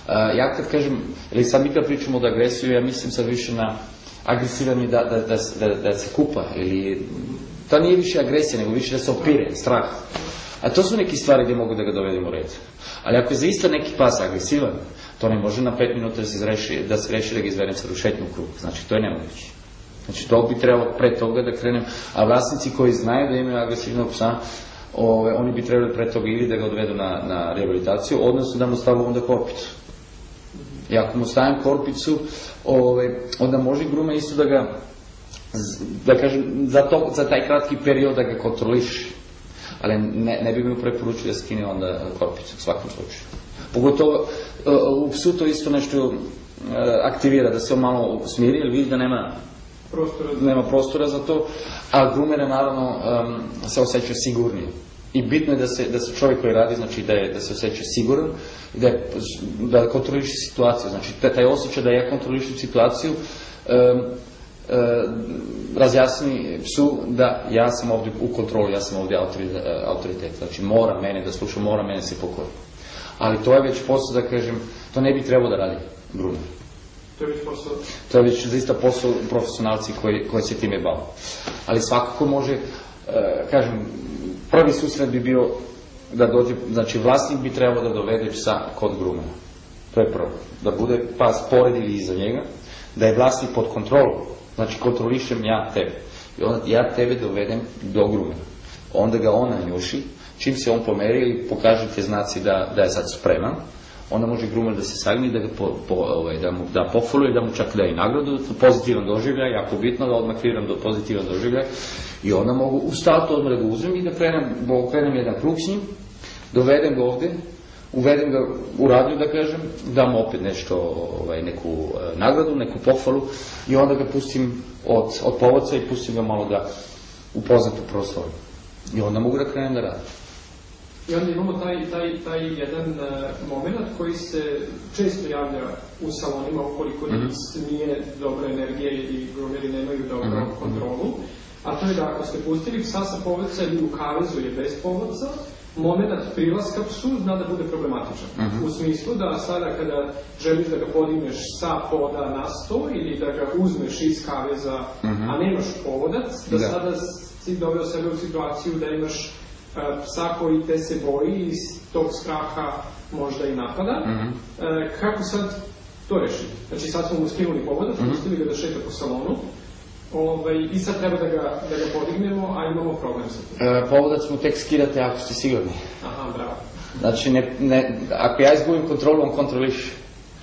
Uh, ja kad kažem, ili sad mi kad pričamo o agresiju, ja mislim sad više na agresivani da, da, da, da, da se kupa, ili to nije više agresija, nego više da se opire, strah. A to su neke stvari gdje mogu da ga dovedem u red. Ali ako je zaista neki pas agresivan, to ne može na pet minuta da se zreši, da se reši da ga izvedem sa rušetnju u krug. Znači, to je nemoguće. Znači, to bi trebalo pre toga da krenem. A vlasnici koji znaju da imaju agresivnog psa, ove, oni bi trebali pre toga ili da ga odvedu na, na rehabilitaciju, odnosno da mu stavu onda korpicu. I ako mu stavim korpicu, ovaj, onda može grume isto da ga, da kažem, za, to, za taj kratki period da ga kontroliš. Ali ne, ne bi mi preporučio da skine onda korpicu u svakom slučaju. Pogotovo u psu to isto nešto aktivira, da se on malo smiri, jer vidi da nema prostora nema prostora za to, a grumere naravno um, se osjećaju sigurnije. I bitno je da se, da se čovjek koji radi, znači da, je, da se osjeća siguran da, je, da kontroliši situaciju. Znači taj osjećaj da ja kontrolišem situaciju um, razjasni psu da ja sam ovdje u kontroli, ja sam ovdje autoritet. Znači mora mene da sluša, mora mene se pokoriti. Ali to je već posao da kažem, to ne bi trebalo da radi grumer. To je već posao? To je već zaista posao profesionalci koji, koji se time bave. Ali svakako može, e, kažem, prvi susret bi bio da dođe, znači vlasnik bi trebao da dovede psa kod grumera. To je prvo. Da bude pas pored ili iza njega, da je vlasnik pod kontrolom, znači kontrolišem ja tebe. I onda ja tebe dovedem do grumera. Onda ga ona njuši, čim se on pomeri ili pokaže te znaci da, da je sad spreman, onda može grumer da se sagni, da, ga po, po, ovaj, da mu da pofoluje, da mu čak da i nagradu, pozitivan doživljaj, jako bitno da odmah kriram do pozitivan doživljaj, i onda mogu u startu odmah da ga uzmem i da krenem, bo krenem jedan krug s njim, dovedem ga ovde, uvedem ga u radiju, da kažem, dam opet nešto, ovaj, neku e, nagradu, neku pohvalu i onda ga pustim od, od povodca i pustim ga malo da upoznat u prostoru. I onda mogu da krenem da radim. I onda imamo taj, taj, taj jedan uh, moment koji se često javlja u salonima ukoliko mm -hmm. nije dobra energija i gromeri nemaju dobru mm -hmm. kontrolu. A to je da ako ste pustili psa sa povodca ili u kavezu ili bez povodca, moment prilaska psu zna da bude problematičan. Mm -hmm. U smislu da sada kada želiš da ga podigneš sa poda na sto ili da ga uzmeš iz kaveza, mm -hmm. a nemaš povodac, da, da sada si doveo sebe u situaciju da imaš psa koji te se boji iz tog straha možda i napada. Mm -hmm. e, kako sad to rešiti? Znači sad smo mu skinuli povodac, mm -hmm. pustili ga da šeta po salonu, Ovaj, I sad treba da ga, da ga podignemo, a imamo problem sa tim. E, povodac mu tek skidate ako ste sigurni. Aha, bravo. Znači, ne, ne, ako ja izgubim kontrolu, on kontroliš.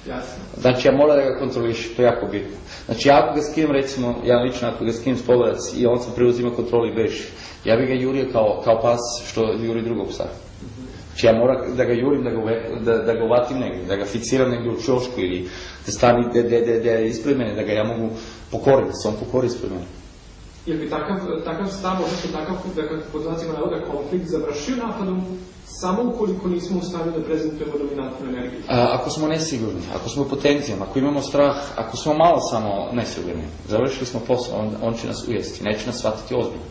Jasno. Znači, ja moram da ga kontroliš, to je jako bitno. Znači, ja ako ga skinem, recimo, ja lično ako ga skinem s povodac i on sam preuzima kontrolu i beži, ja bih ga jurio kao, kao pas što juri drugog psa. Znači ja moram da ga jurim, da ga, da, da ga uvatim negdje, da ga fiksiram negdje u čošku ili da stani da, da, da, da ispred mene, da ga ja mogu pokoriti, da se on pokori ispred mene. Ili bi takav, takav stav, odnosno takav, dakle, pod znacima navoda, konflikt završio napadom samo ukoliko nismo u stanju da prezentujemo dominantnu energiju? A, ako smo nesigurni, ako smo potencijom, ako imamo strah, ako smo malo samo nesigurni, završili smo posao, on, on će nas ujesti, neće nas shvatiti ozbiljno.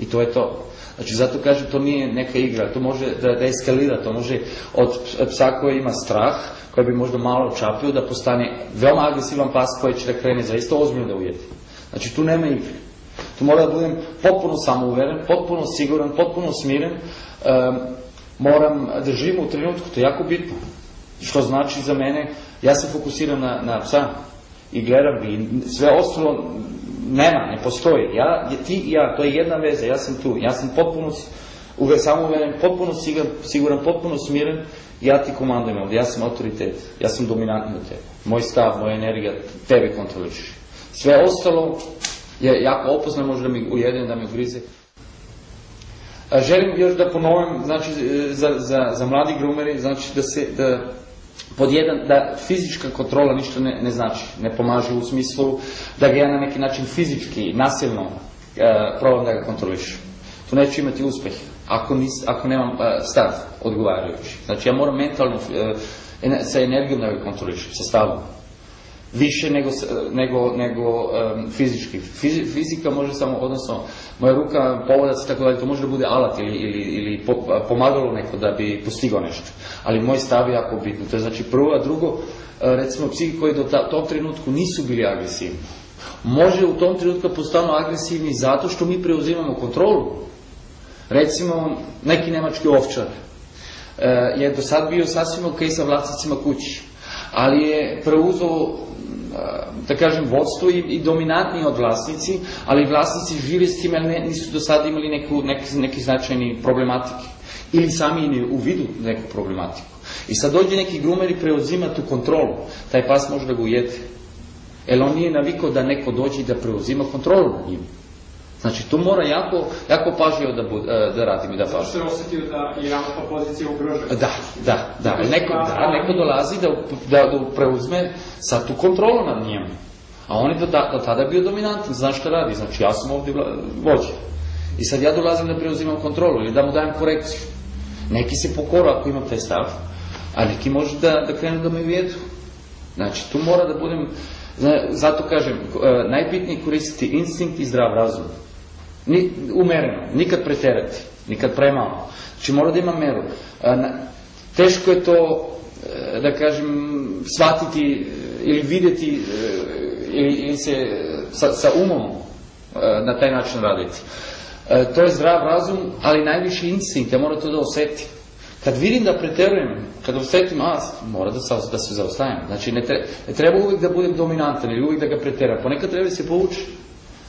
I to je to. Znači, zato kažem, to nije neka igra, to može da, da eskalira, to može od psa koji ima strah, koji bi možda malo čapio, da postane veoma agresivan pas koji će da krene zaista ozbiljno da ujeti. Znači, tu nema igre. Tu mora da budem potpuno samouveren, potpuno siguran, potpuno smiren, um, moram da živim u trenutku, to je jako bitno. Što znači za mene, ja sam fokusiran na, na psa i gledam i sve ostalo nema, ne postoji. Ja, ti i ja, to je jedna veza, ja sam tu, ja sam potpuno uve, samouveren, potpuno siguran, siguran, potpuno smiren, ja ti komandujem ovdje, ja sam autoritet, ja sam dominantni od tebe. Moj stav, moja energija, tebe kontroliš. Sve ostalo je jako opozno, može da mi ujede, da mi ugrize. Želim još da ponovim, znači, za, za, za mladi grumeri, znači da se, da pod jedan, da fizička kontrola ništa ne, ne znači, ne pomaže u smislu da ga ja na neki način fizički, nasilno e, probam da ga kontrolišem. Tu neću imati uspeh ako, nis, ako nemam e, stav odgovarajući. Znači ja moram mentalno e, sa energijom da ga kontrolišem, sa stavom više nego, nego, nego um, fizički. Fizi, fizika može samo, odnosno, moja ruka, povodac tako dalje, to može da bude alat ili, ili, ili po, pomagalo neko da bi postigao nešto. Ali moj stav je jako bitno. To je znači prvo, a drugo, recimo, psihi koji do ta, tom trenutku nisu bili agresivni. Može u tom trenutku postanu agresivni zato što mi preuzimamo kontrolu. Recimo, neki nemački ovčar je do sad bio sasvim ok sa vlasnicima kući, ali je preuzeo da kažem, vodstvo i, i dominantniji od vlasnici, ali vlasnici žive s tim, ali ne, nisu do sada imali neku, neki, neki značajni problematike. Ili sami ne u vidu neku problematiku. I sad dođe neki grumer i preuzima tu kontrolu. Taj pas može da ga ujede. Jer on nije navikao da neko dođe i da preuzima kontrolu nad njim. Znači, tu mora jako, jako pažljivo da, bud, e, da radim i da pažljivo. Zašto se osjetio da je ravna pozicija ugrožena? Da, da, da. Neko, da, neko dolazi da, da, da preuzme sad tu kontrolu nad njim. A on je do, da, do tada bio dominantan, znaš šta radi, znači ja sam ovdje vođa. I sad ja dolazim da preuzimam kontrolu ili da mu dajem korekciju. Neki se pokoru ako imam taj stav, a neki može da, da krenu da me ujedu. Znači, tu mora da budem, zato kažem, e, najbitnije koristiti instinkt i zdrav razum. Ni, umereno, nikad preterati, nikad premalo. Znači mora da ima meru. E, teško je to, e, da kažem, shvatiti ili vidjeti ili, ili se sa, sa umom na taj način raditi. To je zdrav razum, ali najviše instinkt, ja moram to da osjetim. Kad vidim da preterujem, kad osjetim, a, mora da se, da se zaostavim. Znači, ne, ne treba uvijek da budem dominantan ili uvijek da ga preteram. Ponekad treba da se povući,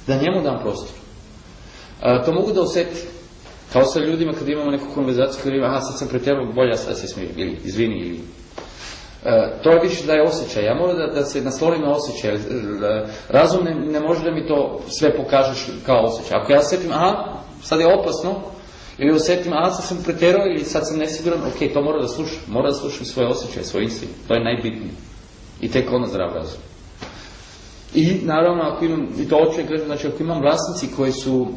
da njemu dam prostor. A, to mogu da osjetim. Kao sa ljudima kad imamo neku konverzaciju, kad imamo, aha, sad sam preterao, bolje da se smirim, ili izvini, ili... E, to je više da je osjećaj. Ja moram da, da se naslonim na osjećaj. Razum ne, ne može da mi to sve pokažeš kao osjećaj. Ako ja osjetim, aha, sad je opasno, ili osjetim, a sad sam preterao ili sad sam nesiguran, ok, to mora da slušam. Mora da slušam svoje osjećaje, svoj instinkt. To je najbitnije. I tek onda zdrav razum. I naravno, ako imam, i to kažem, znači ako imam vlasnici koji su,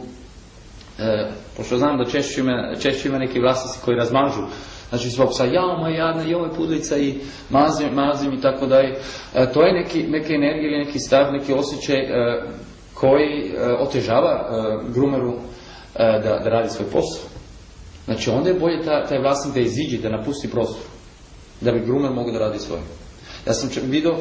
e, pošto znam da češće ima, češće ima neki vlasnici koji razmažu, znači svog psa, jao moja jadna, i ovo je pudlica i mazim, mazim i tako dalje. E, to je neki, neke energije ili neki stav, neki osjećaj e, koji e, otežava e, grumeru e, da, da radi svoj posao. Znači onda je bolje ta, taj vlasnik da iziđe, da napusti prostor. Da bi grumer mogao da radi svoje. Ja sam vidio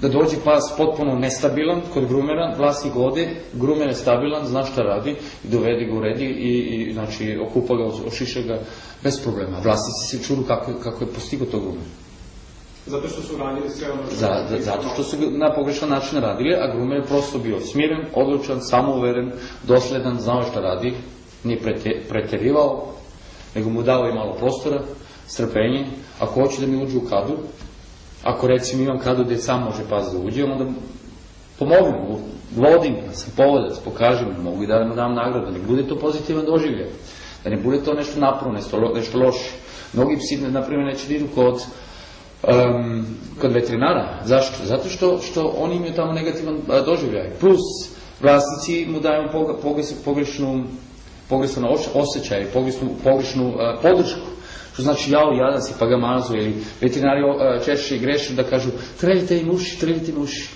da dođe pas potpuno nestabilan kod grumera, vlasnik ode, grumer je stabilan, zna šta radi, i dovede ga uredi i, i znači okupa ga, ošiša ga bez problema. Vlasnici se čudu kako, kako je postigao to grumer. Zato što su radili sve ono što... Za, za, zato što su na pogrešan način radili, a grumer je prosto bio smiren, odlučan, samouveren, dosledan, znao šta radi, nije preterivao, nego mu dao i malo prostora, strpenje. Ako hoće da mi uđe u kadu, ako recimo imam kadu gdje sam može pas da uđe, onda pomognem vodim, sam povodac, pokažem mu, mogu i da mu dam nagradu, da ne bude to pozitivan doživljaj, da ne bude to nešto napravo, nešto, nešto loše. Mnogi psi, na primjer, neće da idu kod, um, kod veterinara. Zašto? Zato što, što oni imaju tamo negativan doživljaj. Plus, vlasnici mu daju pogrešnu pogrešan osjećaj, pogrešnu, pogrešnu podršku. Što znači jao, jadan si pa ga mazu ili veterinari uh, češće i greše da kažu treljite im uši, treljite im uši.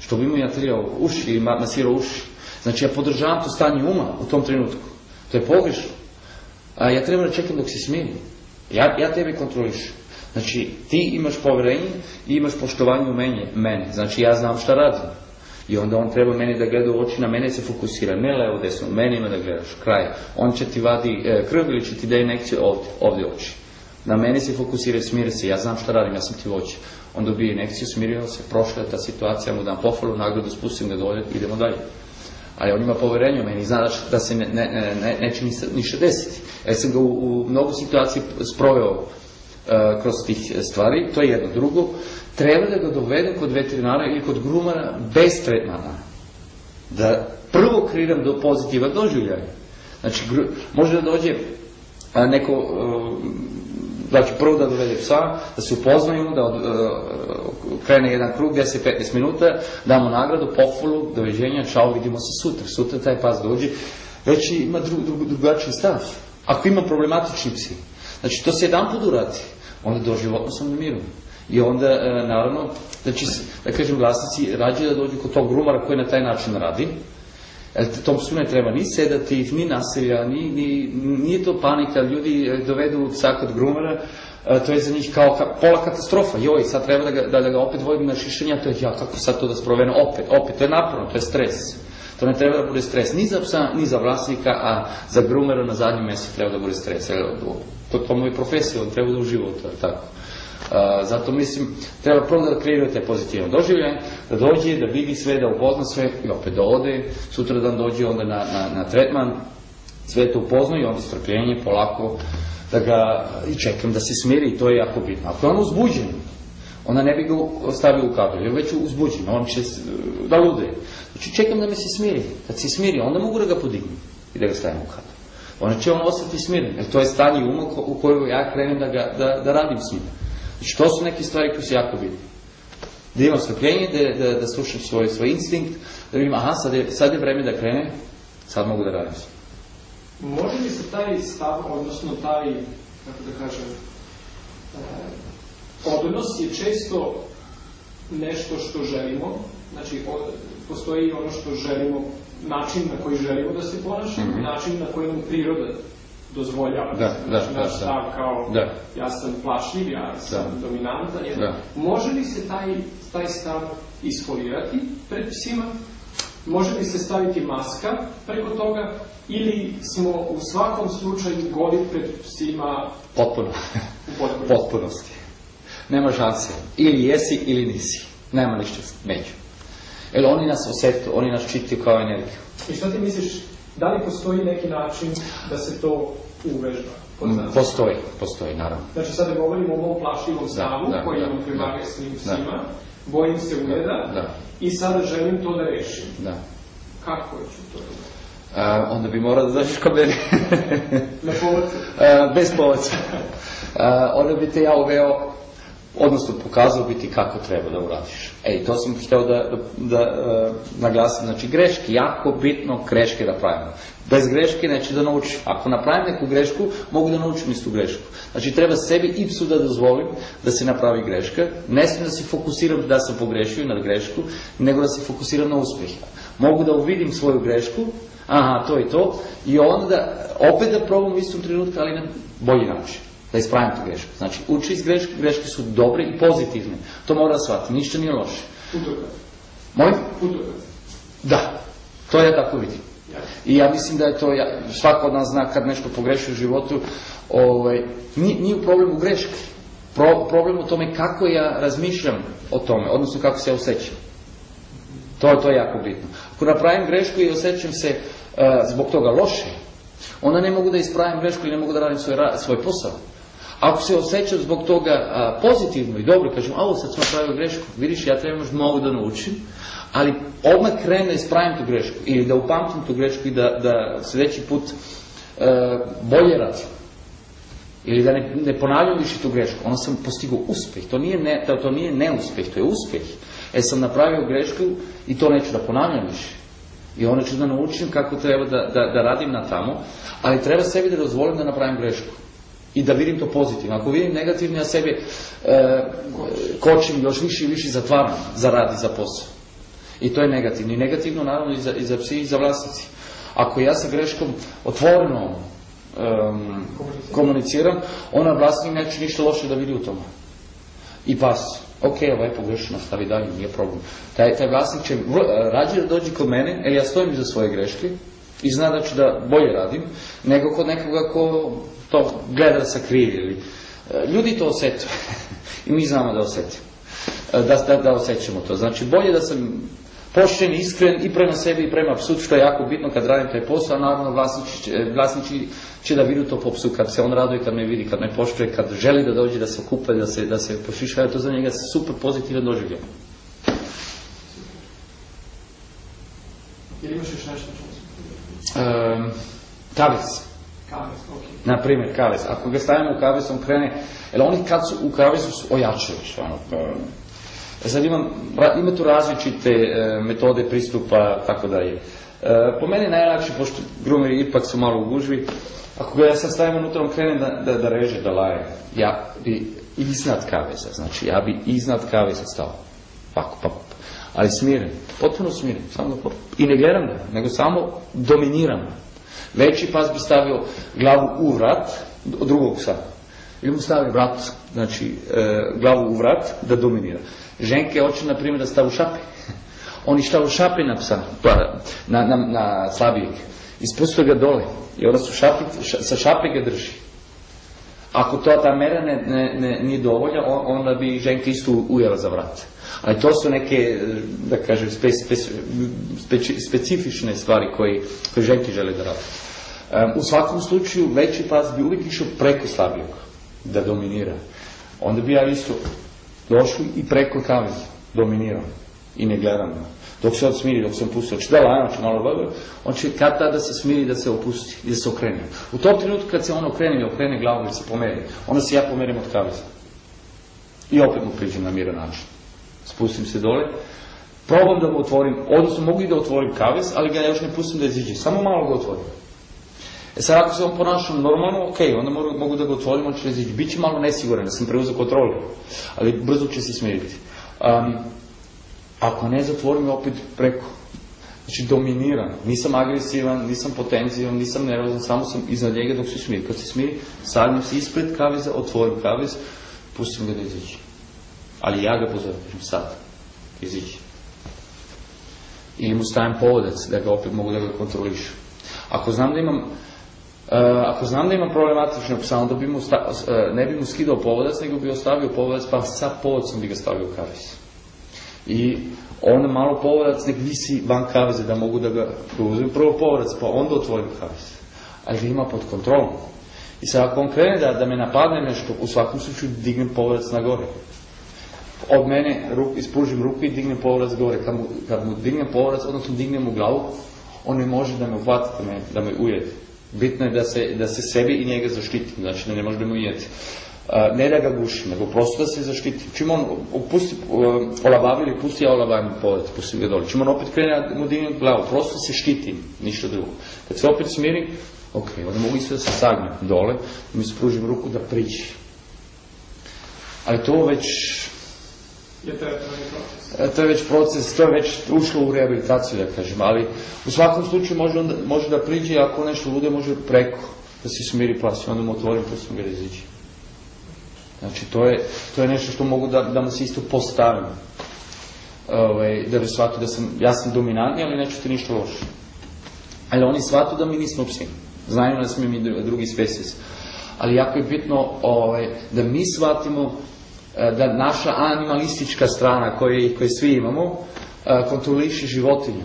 Što bi mu ja treljao uši ili masirao uši. Znači ja podržavam to stanje uma u tom trenutku. To je pogrešno. A ja trebam da čekam dok se smiri. Ja, ja tebe kontrolišem. Znači, ti imaš poverenje i imaš poštovanje u menje, mene. Znači, ja znam šta radim. I onda on treba meni da gleda u oči, na mene se fokusira, ne levo desno, meni ima da gledaš, kraj. On će ti vadi e, krv ili će ti da inekciju ovdje, ovdje oči. Na mene se fokusira, smiri se, ja znam šta radim, ja sam ti voće. On dobije inekciju, smirio se, prošla ta situacija, mu dam pohvalu, nagradu, spustim ga dolje, idemo dalje. Ali on ima poverenje u meni, zna da se ne, ne, ne, neće ništa desiti. Ja sam ga u, u mnogo situacije sproveo uh, kroz tih stvari, to je jedno. Drugo, treba da ga dovedem kod veterinara ili kod grumara bez tretmana. Da prvo kreiram do pozitiva doživljaja. Znači, može da dođe a, neko, znači prvo da dovede psa, da se upoznaju, da od, krene jedan krug, 10-15 minuta, damo nagradu, pohvalu, doveđenja, čao, vidimo se sutra. Sutra taj pas dođe, već ima dru, dru, drugačiji stav. Ako ima problematični psi. Znači, to se jedan put uradi, onda doživotno sam na miru. I onda, e, naravno, znači, da kažem, vlasnici rađe da dođu kod tog grumara koji na taj način radi. Jer tom psu ne treba ni sedati, ni nasilja, ni, ni, nije to panika, ljudi e, dovedu psa kod grumara, e, to je za njih kao ka, pola katastrofa. Joj, sad treba da ga, da, da ga opet vodim na šišenja, to je ja, kako sad to da sprovene opet, opet, to je napravno, to je stres. To ne treba da bude stres ni za psa, ni za vlasnika, a za grumera na zadnjem mjestu treba da bude stres. To, to mu je profesija, on treba da uživa to, tako. Zato mislim, treba prvo da kreirate pozitivno doživljaj, da dođe, da vidi sve, da upozna sve i opet da ode, sutra dan dođe onda na, na, na tretman, sve to upoznaju onda strpljenje polako da ga i čekam da se smiri i to je jako bitno. Ako je on uzbuđen, ona ne bi ga ostavio u kadru, jer već uzbuđen, on će da lude. Znači čekam da me se smiri. Kad se smiri, onda mogu da ga podignem i da ga stavim u kadru. Onda će on ostati smiren, jer to je stanje uma u koju ja krenem da, ga, da, da radim s njim. Znači to su neke stvari koje su jako bitne. Da imam strpljenje, da, da, da slušam svoj, svoj instinkt, da vidim, aha, sad je, sad je vreme da krene, sad mogu da radim. Može li se taj stav, odnosno taj, kako da kažem, eh, odnos je često nešto što želimo, znači postoji ono što želimo, način na koji želimo da se ponašamo, mm -hmm. način na koji nam priroda dozvoljava. Da, znači, da, naš da, stav kao da. ja sam plašljiv, ja sam Da. dominantan. Jer, Da. Može li se taj, taj stav isfolirati pred psima? Može li se staviti maska preko toga? Ili smo u svakom slučaju goli pred psima Potpuno. u potpunosti? Potpunosti. Nema šanse. Ili jesi ili nisi. Nema ništa među. Jer oni nas osjetu, oni nas čitaju kao energiju. I šta ti misliš, da li postoji neki način da se to uvežba? nas? Postoji, postoji, naravno. Znači sada govorimo o mom plašljivom stavu da, koji da, imam prema da. agresivnim Da. psima, bojim se ujeda Da. i sada želim to da rešim. Da. Kako ću to da A, onda bi morao da dođeš kod mene. Na povodcu. A, bez povodca. A, onda bi te ja uveo, odnosno pokazao bi ti kako treba da uradiš. Ej, to sam hteo da, da, da e, naglasim. Znači, greške, jako bitno greške da pravimo. Bez greške neće da naučim. Ako napravim neku grešku, mogu da naučim istu grešku. Znači, treba sebi i psu da dozvolim da se napravi greška. Ne smijem da se fokusiram da sam pogrešio na grešku, nego da se fokusiram na uspeh. Mogu da uvidim svoju grešku, aha, to je to, i onda opet da probam u istom trenutku, ali na bolji način. Da ispravim tu grešku. Znači, uči iz greške, greške su dobre i pozitivne. To mora da shvatiti, ništa nije loše. Putokaz. Moj? Putokaz. Da, to ja tako vidim. I ja mislim da je to, ja, svako od nas zna kad nešto pogreši u životu, ovaj, nije, nije problem u greški. Pro, problem u tome kako ja razmišljam o tome, odnosno kako se ja osjećam. To, to je jako bitno. Ako napravim grešku i osjećam se e, zbog toga loše, onda ne mogu da ispravim grešku i ne mogu da radim svoj, svoj posao. Ako se osjećam zbog toga a, pozitivno i dobro, kažem, a ovo sad sam napravio grešku, vidiš, ja treba još mnogo da naučim, ali odmah krenem da ispravim tu grešku ili da upamtim tu grešku i da, da sljedeći put e, bolje radim. Ili da ne, ne ponavljam više tu grešku. Onda sam postigao uspeh. To nije, ne, to, to nije neuspeh, to je uspeh. E sam napravio grešku i to neću da ponavljam više. I onda ću da naučim kako treba da, da, da radim na tamo, ali treba sebi da dozvolim da napravim grešku. I da vidim to pozitivno. Ako vidim negativno, ja sebe e, kočim još više i više zatvaram za rad i za posao. I to je negativno. I negativno naravno i za, i za psi i za vlasnici. Ako ja sa greškom otvoreno um, komuniciram, ona vlasnik neće ništa loše da vidi u tome. I pas. Ok, ovo je pogrešno, stavi dalje, nije problem. Taj, taj vlasnik će vr- rađe da dođe kod mene, jer ja stojim iza svoje greške i zna da ću da bolje radim, nego kod nekoga ko to gleda da sakrivi. Ili, e, ljudi to osjećaju i mi znamo da osjetimo. E, Da, da, da osjećamo to. Znači, bolje da sam pošten, iskren i prema sebi i prema psu, što je jako bitno kad radim taj posao, a naravno vlasnici će, vlasnici će da vidu to po psu, kad se on raduje, kad me vidi, kad me poštuje, kad želi da dođe, da se okupe, da se, da se pošišava, to za njega super pozitivan doživljaj. Ili imaš još nešto Um, kavez, Kavez, ok. na primjer kavez. Ako ga stavimo u kavez, on krene, jer oni kad su u kavezu su ojačaju, što ono, E sad imam, ima tu različite e, metode pristupa, tako dalje. E, po meni najlakše, pošto grumeri ipak su malo u gužvi, ako ga ja sad stavim unutra, on krene da, da, da reže, da laje. Ja bi iznad kaveza, znači ja bi iznad kaveza stao. Ovako, pa, ali smiren, potpuno smiren. Samo I ne gledam ga, nego samo dominiram. Veći pas bi stavio glavu u vrat drugog psa. Ili mu stavi vrat, znači e, glavu u vrat da dominira. Ženke hoće, na primjer, da stavu šape. Oni stavu šape na psa, pa, na, na, na slabijeg. Ispuste ga dole. I onda su šapi, ša- sa šape ga drži. Ako to ta mera ne, ne, ne, nije dovoljna, on- onda bi ženka isto ujela za vrat. Ali to su neke, da kažem, spe, spe, speci- specifične stvari koji, koje ženke žele da rade. u svakom slučaju veći pas bi uvijek išao preko slabijeg, da dominira. Onda bi ja isto došao i preko kaveza, dominirao i ne gledam ga. Dok se on smiri, dok se on pusti, hoće da lajno, će malo gleda, on će kad tada se smiri da se opusti i da se okrene. U tom trenutku kad se on okrene i okrene glavom i se pomeri, onda se ja pomerim od kaveza. I opet mu priđem na miran način. Spustim se dole, probam da mu otvorim, odnosno mogu i da otvorim kavez, ali ga još ne pustim da iziđe, samo malo ga otvorim. E sad ako se on ponaša normalno, ok, onda mogu, da ga otvorim, on će izići. Biće malo nesiguran, da sam preuzeo kontrolu, ali brzo će se smiriti. Um, ako ne zatvorim opet preko. Znači dominiram, nisam agresivan, nisam potencijan, nisam nervozan, samo sam iznad njega dok se smiri. Kad se smiri, sadnim se ispred kaveza, otvorim kavez, pustim ga da iziđe. Ali ja ga pozovem, kažem sad, iziđi. Ili mu stavim povodac, da ga opet mogu da ga kontrolišu. Ako znam da imam Uh, ako znam da imam problematične psa, onda bi mu sta, uh, ne bi mu skidao povodac, nego bi ostavio povodac, pa sa povodcom bi ga stavio u kavez. I onda malo povodac nek visi van kaveze da mogu da ga uzem prvo povodac pa onda otvorim kavez. Ali ga ima pod kontrolom. I sad ako on krene da, da me napadne nešto, u svakom slučaju dignem povodac na gore. Od mene ruk, ispružim ruku i dignem povodac gore. Kad mu, kad mu dignem povodac, odnosno dignem u glavu, on ne može da me uhvati, da me, da me ujede. Bitno je da se, da se sebi i njega zaštiti, znači da ne može da me ujede ne da ga guši, nego prosto da se zaštiti. Čim on pusti, olabavi ili pusti, ja olabavim poved, pusti ga dole. Čim on opet krene da mu dignem glavu, prosto se štitim, ništa drugo. Kad se opet smiri, ok, onda mogu isto da se sagnem dole, da mi spružim ruku da priđi. Ali to već... Je to proces? To je već proces, to je već ušlo u rehabilitaciju, da kažem, ali u svakom slučaju može, onda, može da priđe, ako nešto lude, može preko, da se smiri pas, onda mu otvorim, pustim ga da iziđe. Znači, to je, to je nešto što mogu da, da mu se isto postavim. Ove, da bi shvatio da sam, ja sam dominantni, ali neću ti ništa loše. Ali oni shvatu da mi nismo psi. Znaju da smo mi drugi species. Ali jako je bitno ove, da mi shvatimo da naša animalistička strana koju, koju svi imamo kontroliše životinju.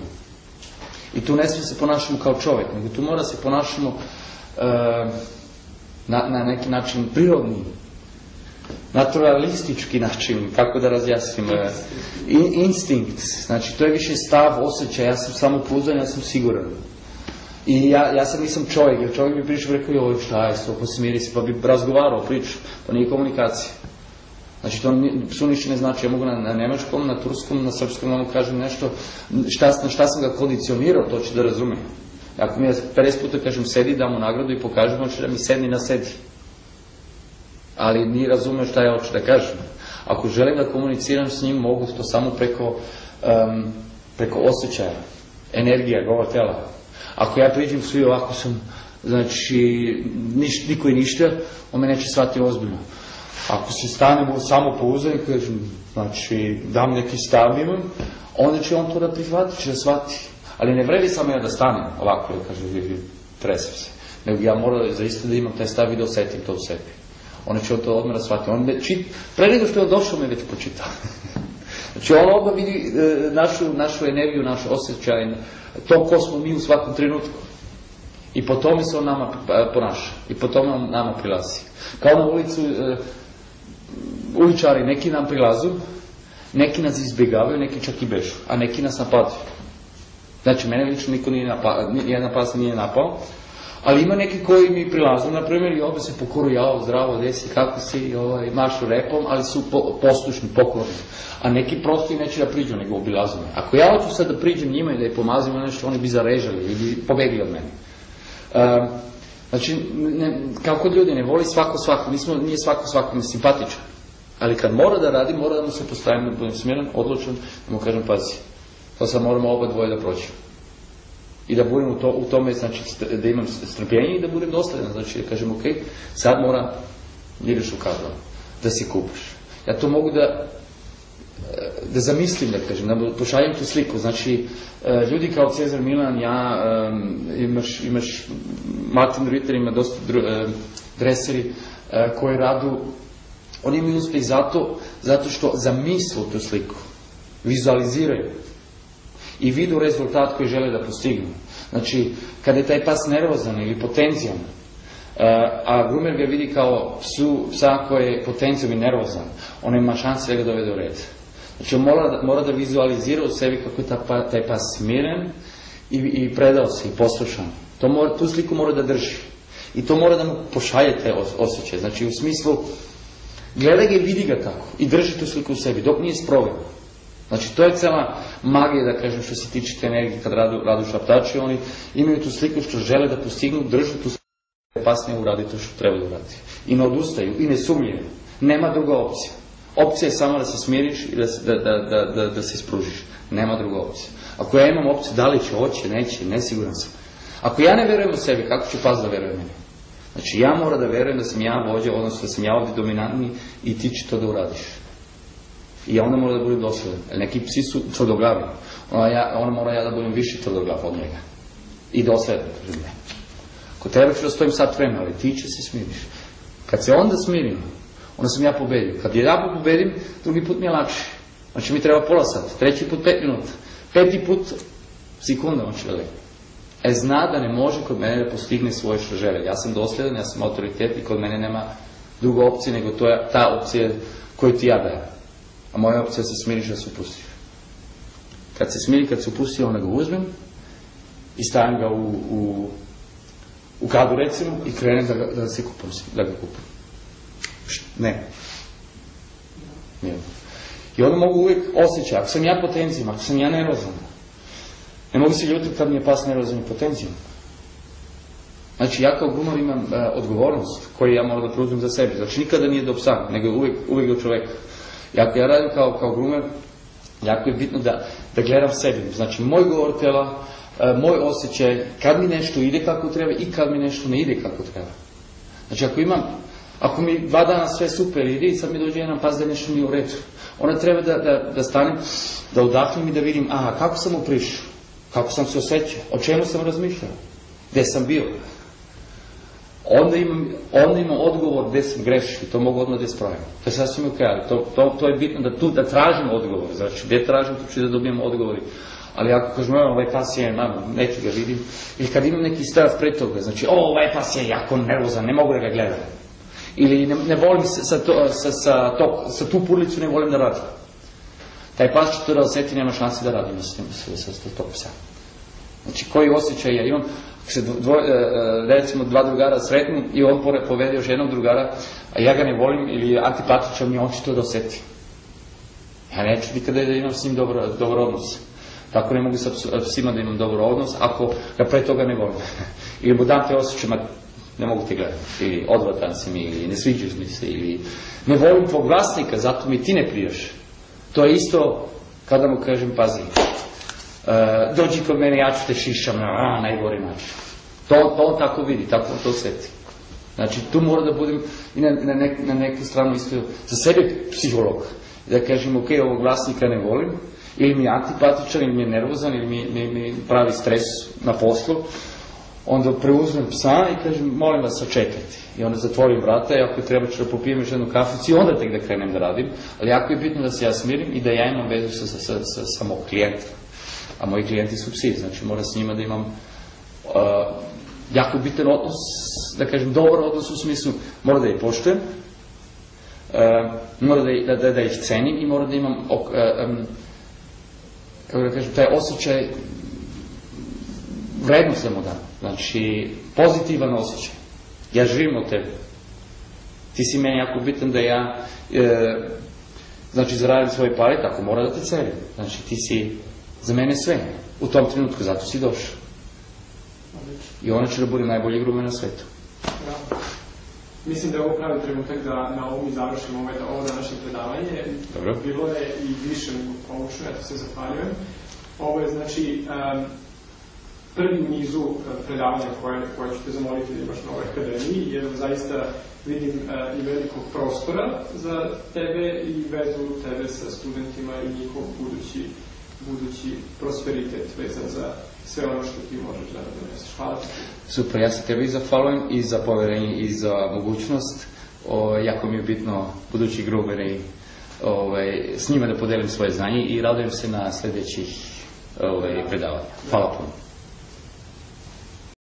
I tu ne smije se ponašamo kao čovjek, nego tu mora se ponašamo na, na neki način prirodni, naturalistički način, kako da razjasnim, in, instinkt, znači to je više stav, osjećaj, ja sam samo puzan, ja sam siguran. I ja, ja sam nisam čovjek, jer čovjek bi pričao, rekao, joj, šta je, sto, posmiri se, pa bi razgovarao, pričao, pa nije komunikacija. Znači, to su ništa ne znači, ja mogu na, na nemačkom, na turskom, na srpskom, mu kažem nešto, šta, na šta sam ga kondicionirao, to će da razume. Ako mi ja 50 puta kažem sedi, dam mu nagradu i pokažem, on će da mi sedni na sedi ali ni razume šta ja hoću da kažem. Ako želim da komuniciram s njim, mogu to samo preko, um, preko osjećaja, energija, govor tela. Ako ja priđem svi ovako sam, znači, niš, niko i ništa, on me neće shvatiti ozbiljno. Ako se stanemo samo po uzaju, kažem, znači, dam neki stav imam, onda će on to da prihvati, će da shvati. Ali ne vredi samo ja da stanem ovako, ja kažem, tresem se. Nego ja moram zaista da imam taj stav i da osetim to u sebi. Oni će to odmah shvatiti. On me čit, pre nego što je došao me već počitao. znači on odmah vidi e, našu, našu energiju, naš osjećaj, to ko smo mi u svakom trenutku. I po tome se on nama ponaša. I po tome on nama prilazi. Kao na ulicu, e, uličari, neki nam prilazu, neki nas izbjegavaju, neki čak i bežu, a neki nas napadaju. Znači, mene lično niko nije napao, jedan pas nije napao, ali ima neki koji mi prilazu, na primjer, i ovdje se pokoru, jao, zdravo, desi, kako si, ovaj, mašu repom, ali su po, poslušni, pokorni. A neki prosto i neće da priđu, nego obilazu me. Ako ja hoću sad da priđem njima i da je pomazim nešto, oni bi zarežali ili pobegli od mene. Um, znači, ne, kao kod ljudi, ne voli svako svako, nismo, nije svako svako simpatičan. Ali kad mora da radi, mora da mu se postavim, da budem smjeran, odlučan, da mu kažem, pazi, to sad moramo oba dvoje da prođemo i da budem u, to, u tome, znači da imam strpljenje i da budem dosljedan, znači da kažem ok, sad mora ideš u kadro, da se kupaš. Ja to mogu da da zamislim, da kažem, da pošaljem tu sliku, znači ljudi kao Cezar Milan, ja, imaš, imaš Martin Ritter ima dosta dru, dreseri koji radu, oni imaju uspjeh zato, zato što zamislu tu sliku, vizualiziraju i vidu rezultat koji žele da postignu. Znači, kada je taj pas nervozan ili potencijan, a grumer ga vidi kao psu, psa koji je potencijom i nervozan, on ima šanse da ga dovede u red. Znači on mora da, mora da vizualizira u sebi kako je ta, pa, taj pas smiren i, i predao se i poslušan. To mora, tu sliku mora da drži. I to mora da mu pošalje te osjećaje. Znači u smislu, gledaj ga i vidi ga tako. I drži tu sliku u sebi, dok nije sproveo. Znači to je cela magija, da kažem, što se tiče te energije kad radu, radu šaptači, oni imaju tu sliku što žele da postignu, držu tu sliku pasnije uradi to što treba da uradi. I ne odustaju, i ne sumnjaju. Nema druga opcija. Opcija je samo da se smiriš i da, da, da, da, da se ispružiš. Nema druga opcija. Ako ja imam opciju, da li će, hoće, neće, nesiguran sam. Ako ja ne verujem u sebi, kako će pas da veruje meni? Znači ja moram da verujem da sam ja vođa, odnosno da sam ja ovdje dominantni i ti će to da uradiš. I onda mora da budem dosledan. Neki psi su tvrdoglavi. Ona, ja, ona mora ja da budem više tvrdoglav od njega. I dosledan, ne. Ko tebe ću da stojim sad vremena, ali ti će se smiriš. Kad se onda smirim, onda sam ja pobedio. Kad jedan put pobedim, drugi put mi je lakše. Znači mi treba pola sata, treći put pet minuta, peti put sekunda, on će veliki. E zna da ne može kod mene da postigne svoje što žele. Ja sam dosljedan, ja sam autoritet i kod mene nema druga opcija nego to je ta opcija koju ti ja dajem. A moja opcija se smiriš da se upustiš. Kad se smiri, kad se upusti, onda ga uzmem i stavim ga u, u, u kadu recimo i krenem da, da se kupam, da ga kupam. Ne. Nije. I onda mogu uvijek osjećati, ako sam ja potencijom, ako sam ja nervozan, ne mogu se ljutiti kad mi je pas nervozan i potencijom. Znači, ja kao grumar imam uh, odgovornost koju ja moram da preuzmem za sebe. Znači, nikada nije do psa, nego uvijek, uvijek do čoveka. I ako ja radim kao, kao grumer, jako je bitno da, da gledam sebi. Znači, moj govor tela, uh, moj osjećaj, kad mi nešto ide kako treba i kad mi nešto ne ide kako treba. Znači, ako imam, ako mi dva dana sve super ide i sad mi dođe jedan pas da nešto nije u redu, onda treba da, da, da stanem, da udahnem i da vidim, aha, kako sam mu prišao, kako sam se osjećao, o čemu sam razmišljao, gde sam bio. Onda imam, onda imam odgovor gde sam grešio to mogu odmah da ispravim. To je sasvim ok, ali to, to, to je bitno da tu da tražim odgovor. Znači, gde tražim, tu ću da dobijem odgovori. Ali ako kažem, evo, ovaj pas je, mamo, neću ga vidim. Ili kad imam neki strah pred toga, znači, o, ovaj pas je jako nervozan, ne mogu da ga gledam. Ili ne, ne volim sa, sa, to, sa, sa, to, sa tu purlicu ne volim da radim. Taj pas će to da osjeti, nema šanse da radim sa, sa, sa, sa tog psa. Znači, koji osjećaj ja imam, se dvo, recimo dva drugara sretnu i on povede još jednog drugara, a ja ga ne volim ili antipatičan mi, on će to da osjeti. Ja neću nikada da imam s njim dobro, dobro odnos. Tako ne mogu sa psima da imam dobro odnos, ako ga pre toga ne volim. ili mu dam te osjećaj, ma ne mogu te gledati, ili odvratan si mi, ili ne sviđaš mi se, ili ne volim tvog vlasnika, zato mi ti ne prijaš. To je isto kada mu kažem, pazi, Uh, dođi kod mene, ja ću te šišam na a, najgori način. To, to tako vidi, tako to osjeti. Znači, tu mora da budem i na, na, nek, na neku stranu isto za sebe psiholog. Da kažem, ok, ovog vlasnika ne volim, ili mi je antipatičan, ili mi je nervozan, ili mi, mi, mi pravi stres na poslu, onda preuzmem psa i kažem, molim vas, sačekajte. I onda zatvorim vrata i ako treba ću da popijem još jednu kaficu i onda tek da krenem da radim. Ali jako je bitno da se ja smirim i da ja imam vezu sa, sa, sa, sa, sa mog klijenta a moji klijenti su psi, znači mora s njima da imam uh, jako bitan odnos, da kažem dobar odnos u smislu, mora da ih poštujem, uh, mora da, da, da, ih cenim i mora da imam uh, um, kako da kažem, taj osjećaj vrednost da mu dam, znači pozitivan osjećaj. Ja živim od tebe. Ti si meni jako bitan da ja e, znači zaradim svoje pare, tako mora da te cenim. Znači ti si za mene sve. U tom trenutku, zato si došao. I ona će da bude najbolji grume na svetu. Bravo. Mislim da je ovo pravi trenutak da na ovom i završimo ovaj, ovo današnje predavanje. Dobro. Bilo je i više nego poučno, ja to se zahvaljujem. Ovo je znači um, prvi u nizu predavanja koje, koje ćete zamoliti da imaš na ovoj akademiji, jer zaista vidim uh, i velikog prostora za tebe i vezu tebe sa studentima i njihov budući budući prosperitet vezan za sve ono što ti možeš da doneseš. Hvala ti. Super, ja se tebi zahvalujem i za poverenje i za mogućnost. O, jako mi je bitno budući gruberi ovaj, s njima da podelim svoje znanje i radujem se na sledećih ovaj, predavanja. Hvala puno.